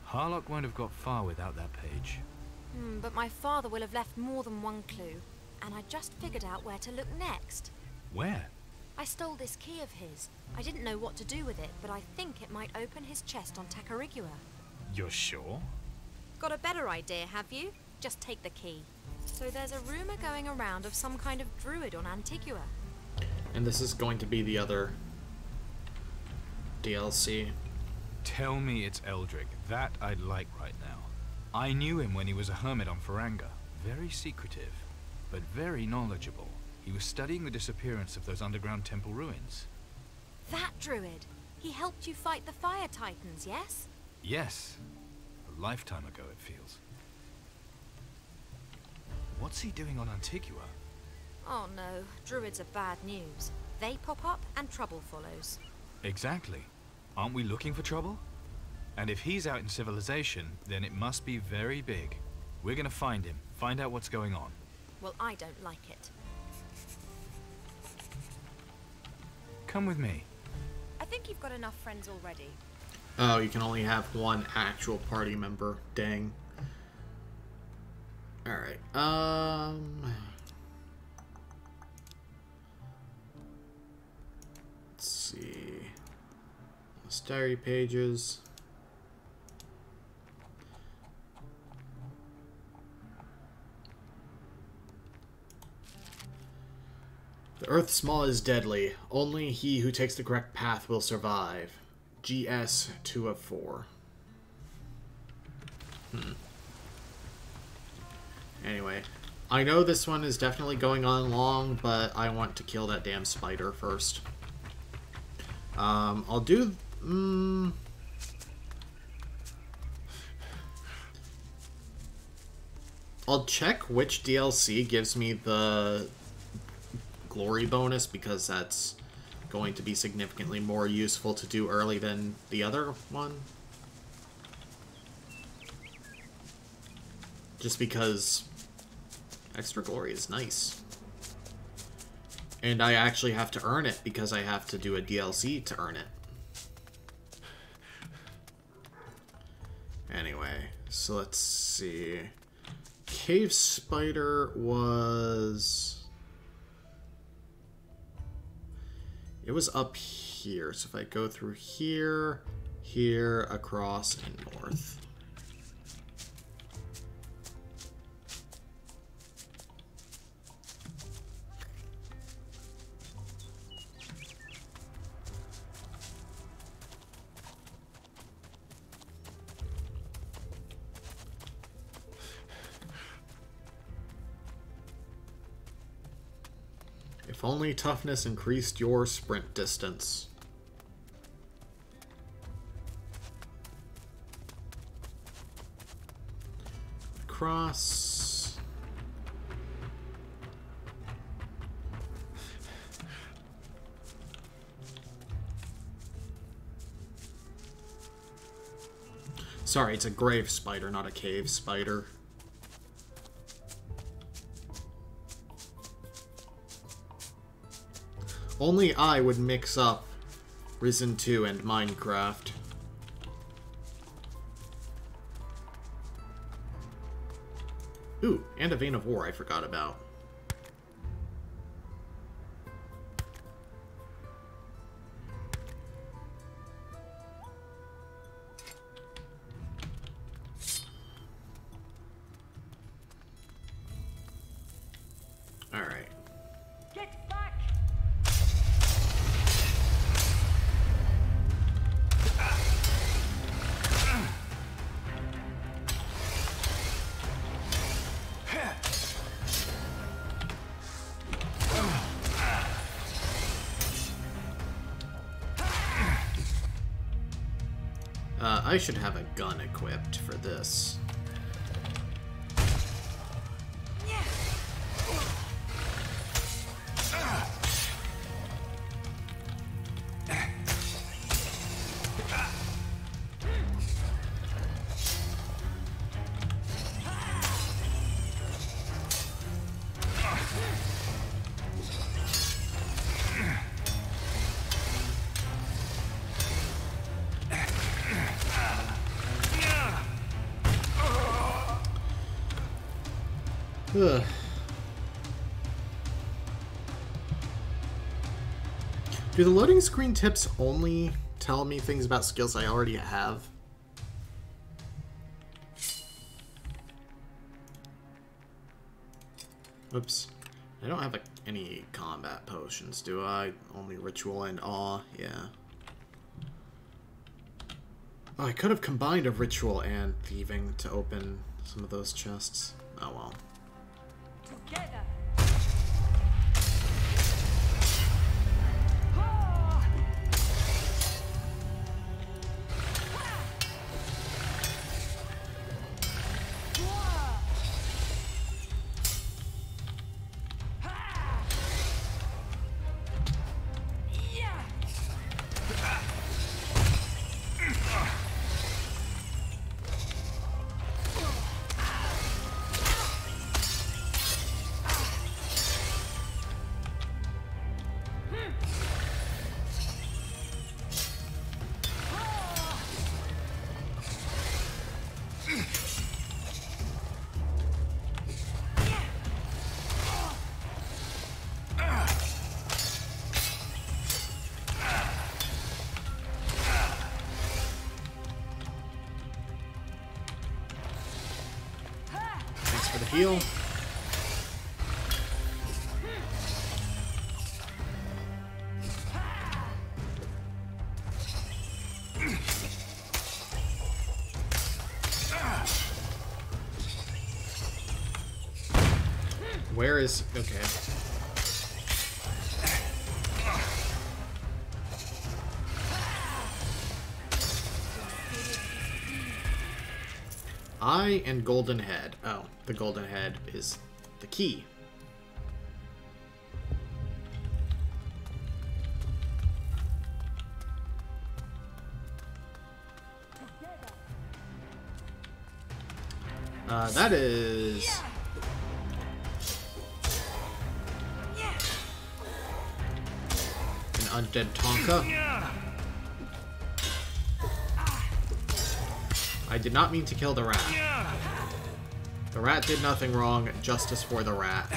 Harlock won't have got far without that page. hmm, but my father will have left more than one clue. And I just figured out where to look next. Where? I stole this key of his. I didn't know what to do with it, but I think it might open his chest on Tacarigua. You're sure? Got a better idea, have you? Just take the key. So there's a rumor going around of some kind of druid on Antigua. And this is going to be the other DLC. Tell me it's Eldric. That I'd like right now. I knew him when he was a hermit on Faranga. Very secretive, but very knowledgeable. He was studying the disappearance of those underground temple ruins. That druid! He helped you fight the fire titans, yes? Yes. A lifetime ago, it feels. What's he doing on Antigua? Oh no, druids are bad news. They pop up and trouble follows. Exactly. Aren't we looking for trouble? And if he's out in civilization, then it must be very big. We're gonna find him, find out what's going on. Well, I don't like it. Come with me. I think you've got enough friends already. Oh, you can only have one actual party member. Dang. Alright. Um. Let's see. Diary pages. The Earth small is deadly. Only he who takes the correct path will survive. GS 2 of 4. Hmm. Anyway, I know this one is definitely going on long, but I want to kill that damn spider first. Um, I'll do... Mm, I'll check which DLC gives me the glory bonus because that's going to be significantly more useful to do early than the other one. Just because extra glory is nice. And I actually have to earn it because I have to do a DLC to earn it. Anyway, so let's see. Cave Spider was... It was up here, so if I go through here, here, across, and north. Only toughness increased your sprint distance. Cross. Sorry, it's a grave spider, not a cave spider. Only I would mix up Risen 2 and Minecraft. Ooh, and a Vein of War I forgot about. I should have a gun equipped for this. Do the loading screen tips only tell me things about skills I already have? Oops. I don't have any combat potions, do I? Only ritual and awe, yeah. Oh, I could have combined a ritual and thieving to open some of those chests. Oh well. Together. Is... Okay. Eye and Golden Head. Oh, the Golden Head is the key. Uh, that is... An undead Tonka. I did not mean to kill the rat. The rat did nothing wrong. Justice for the rat.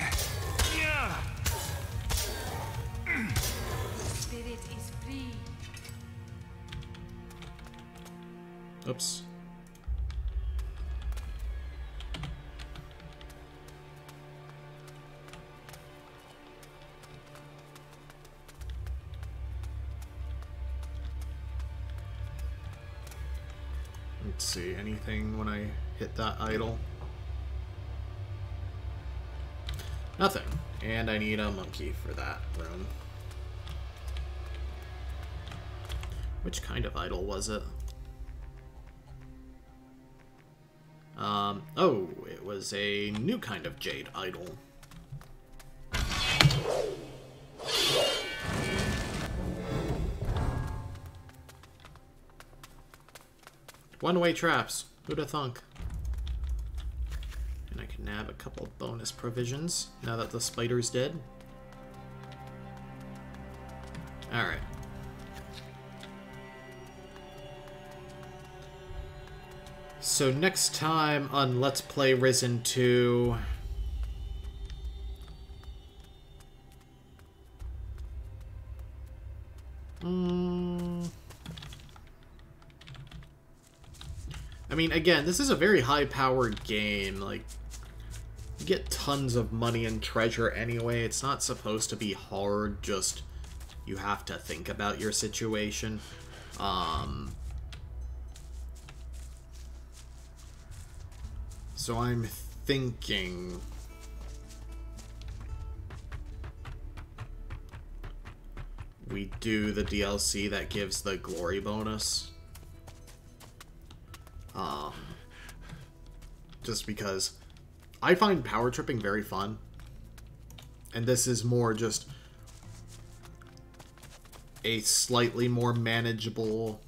Let's see, anything when I hit that idol? Nothing. And I need a monkey for that room. Which kind of idol was it? Um, oh, it was a new kind of jade idol. One-way traps. Who'd have thunk? And I can nab a couple bonus provisions now that the spider's dead. Alright. So next time on Let's Play Risen 2... again, this is a very high-powered game. Like, you get tons of money and treasure anyway. It's not supposed to be hard, just you have to think about your situation. Um, so I'm thinking... We do the DLC that gives the glory bonus. Um, just because I find power tripping very fun. And this is more just a slightly more manageable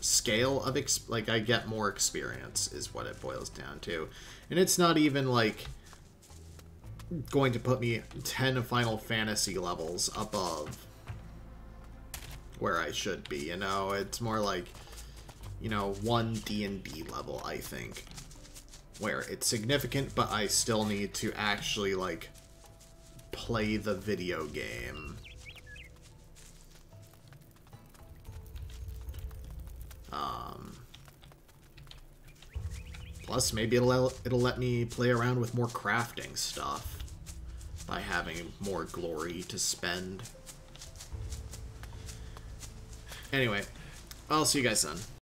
scale of ex like I get more experience is what it boils down to. And it's not even like going to put me 10 Final Fantasy levels above where I should be, you know? It's more like you know, one D&D level, I think. Where it's significant, but I still need to actually, like, play the video game. Um, Plus, maybe it'll it'll let me play around with more crafting stuff by having more glory to spend. Anyway, I'll see you guys then.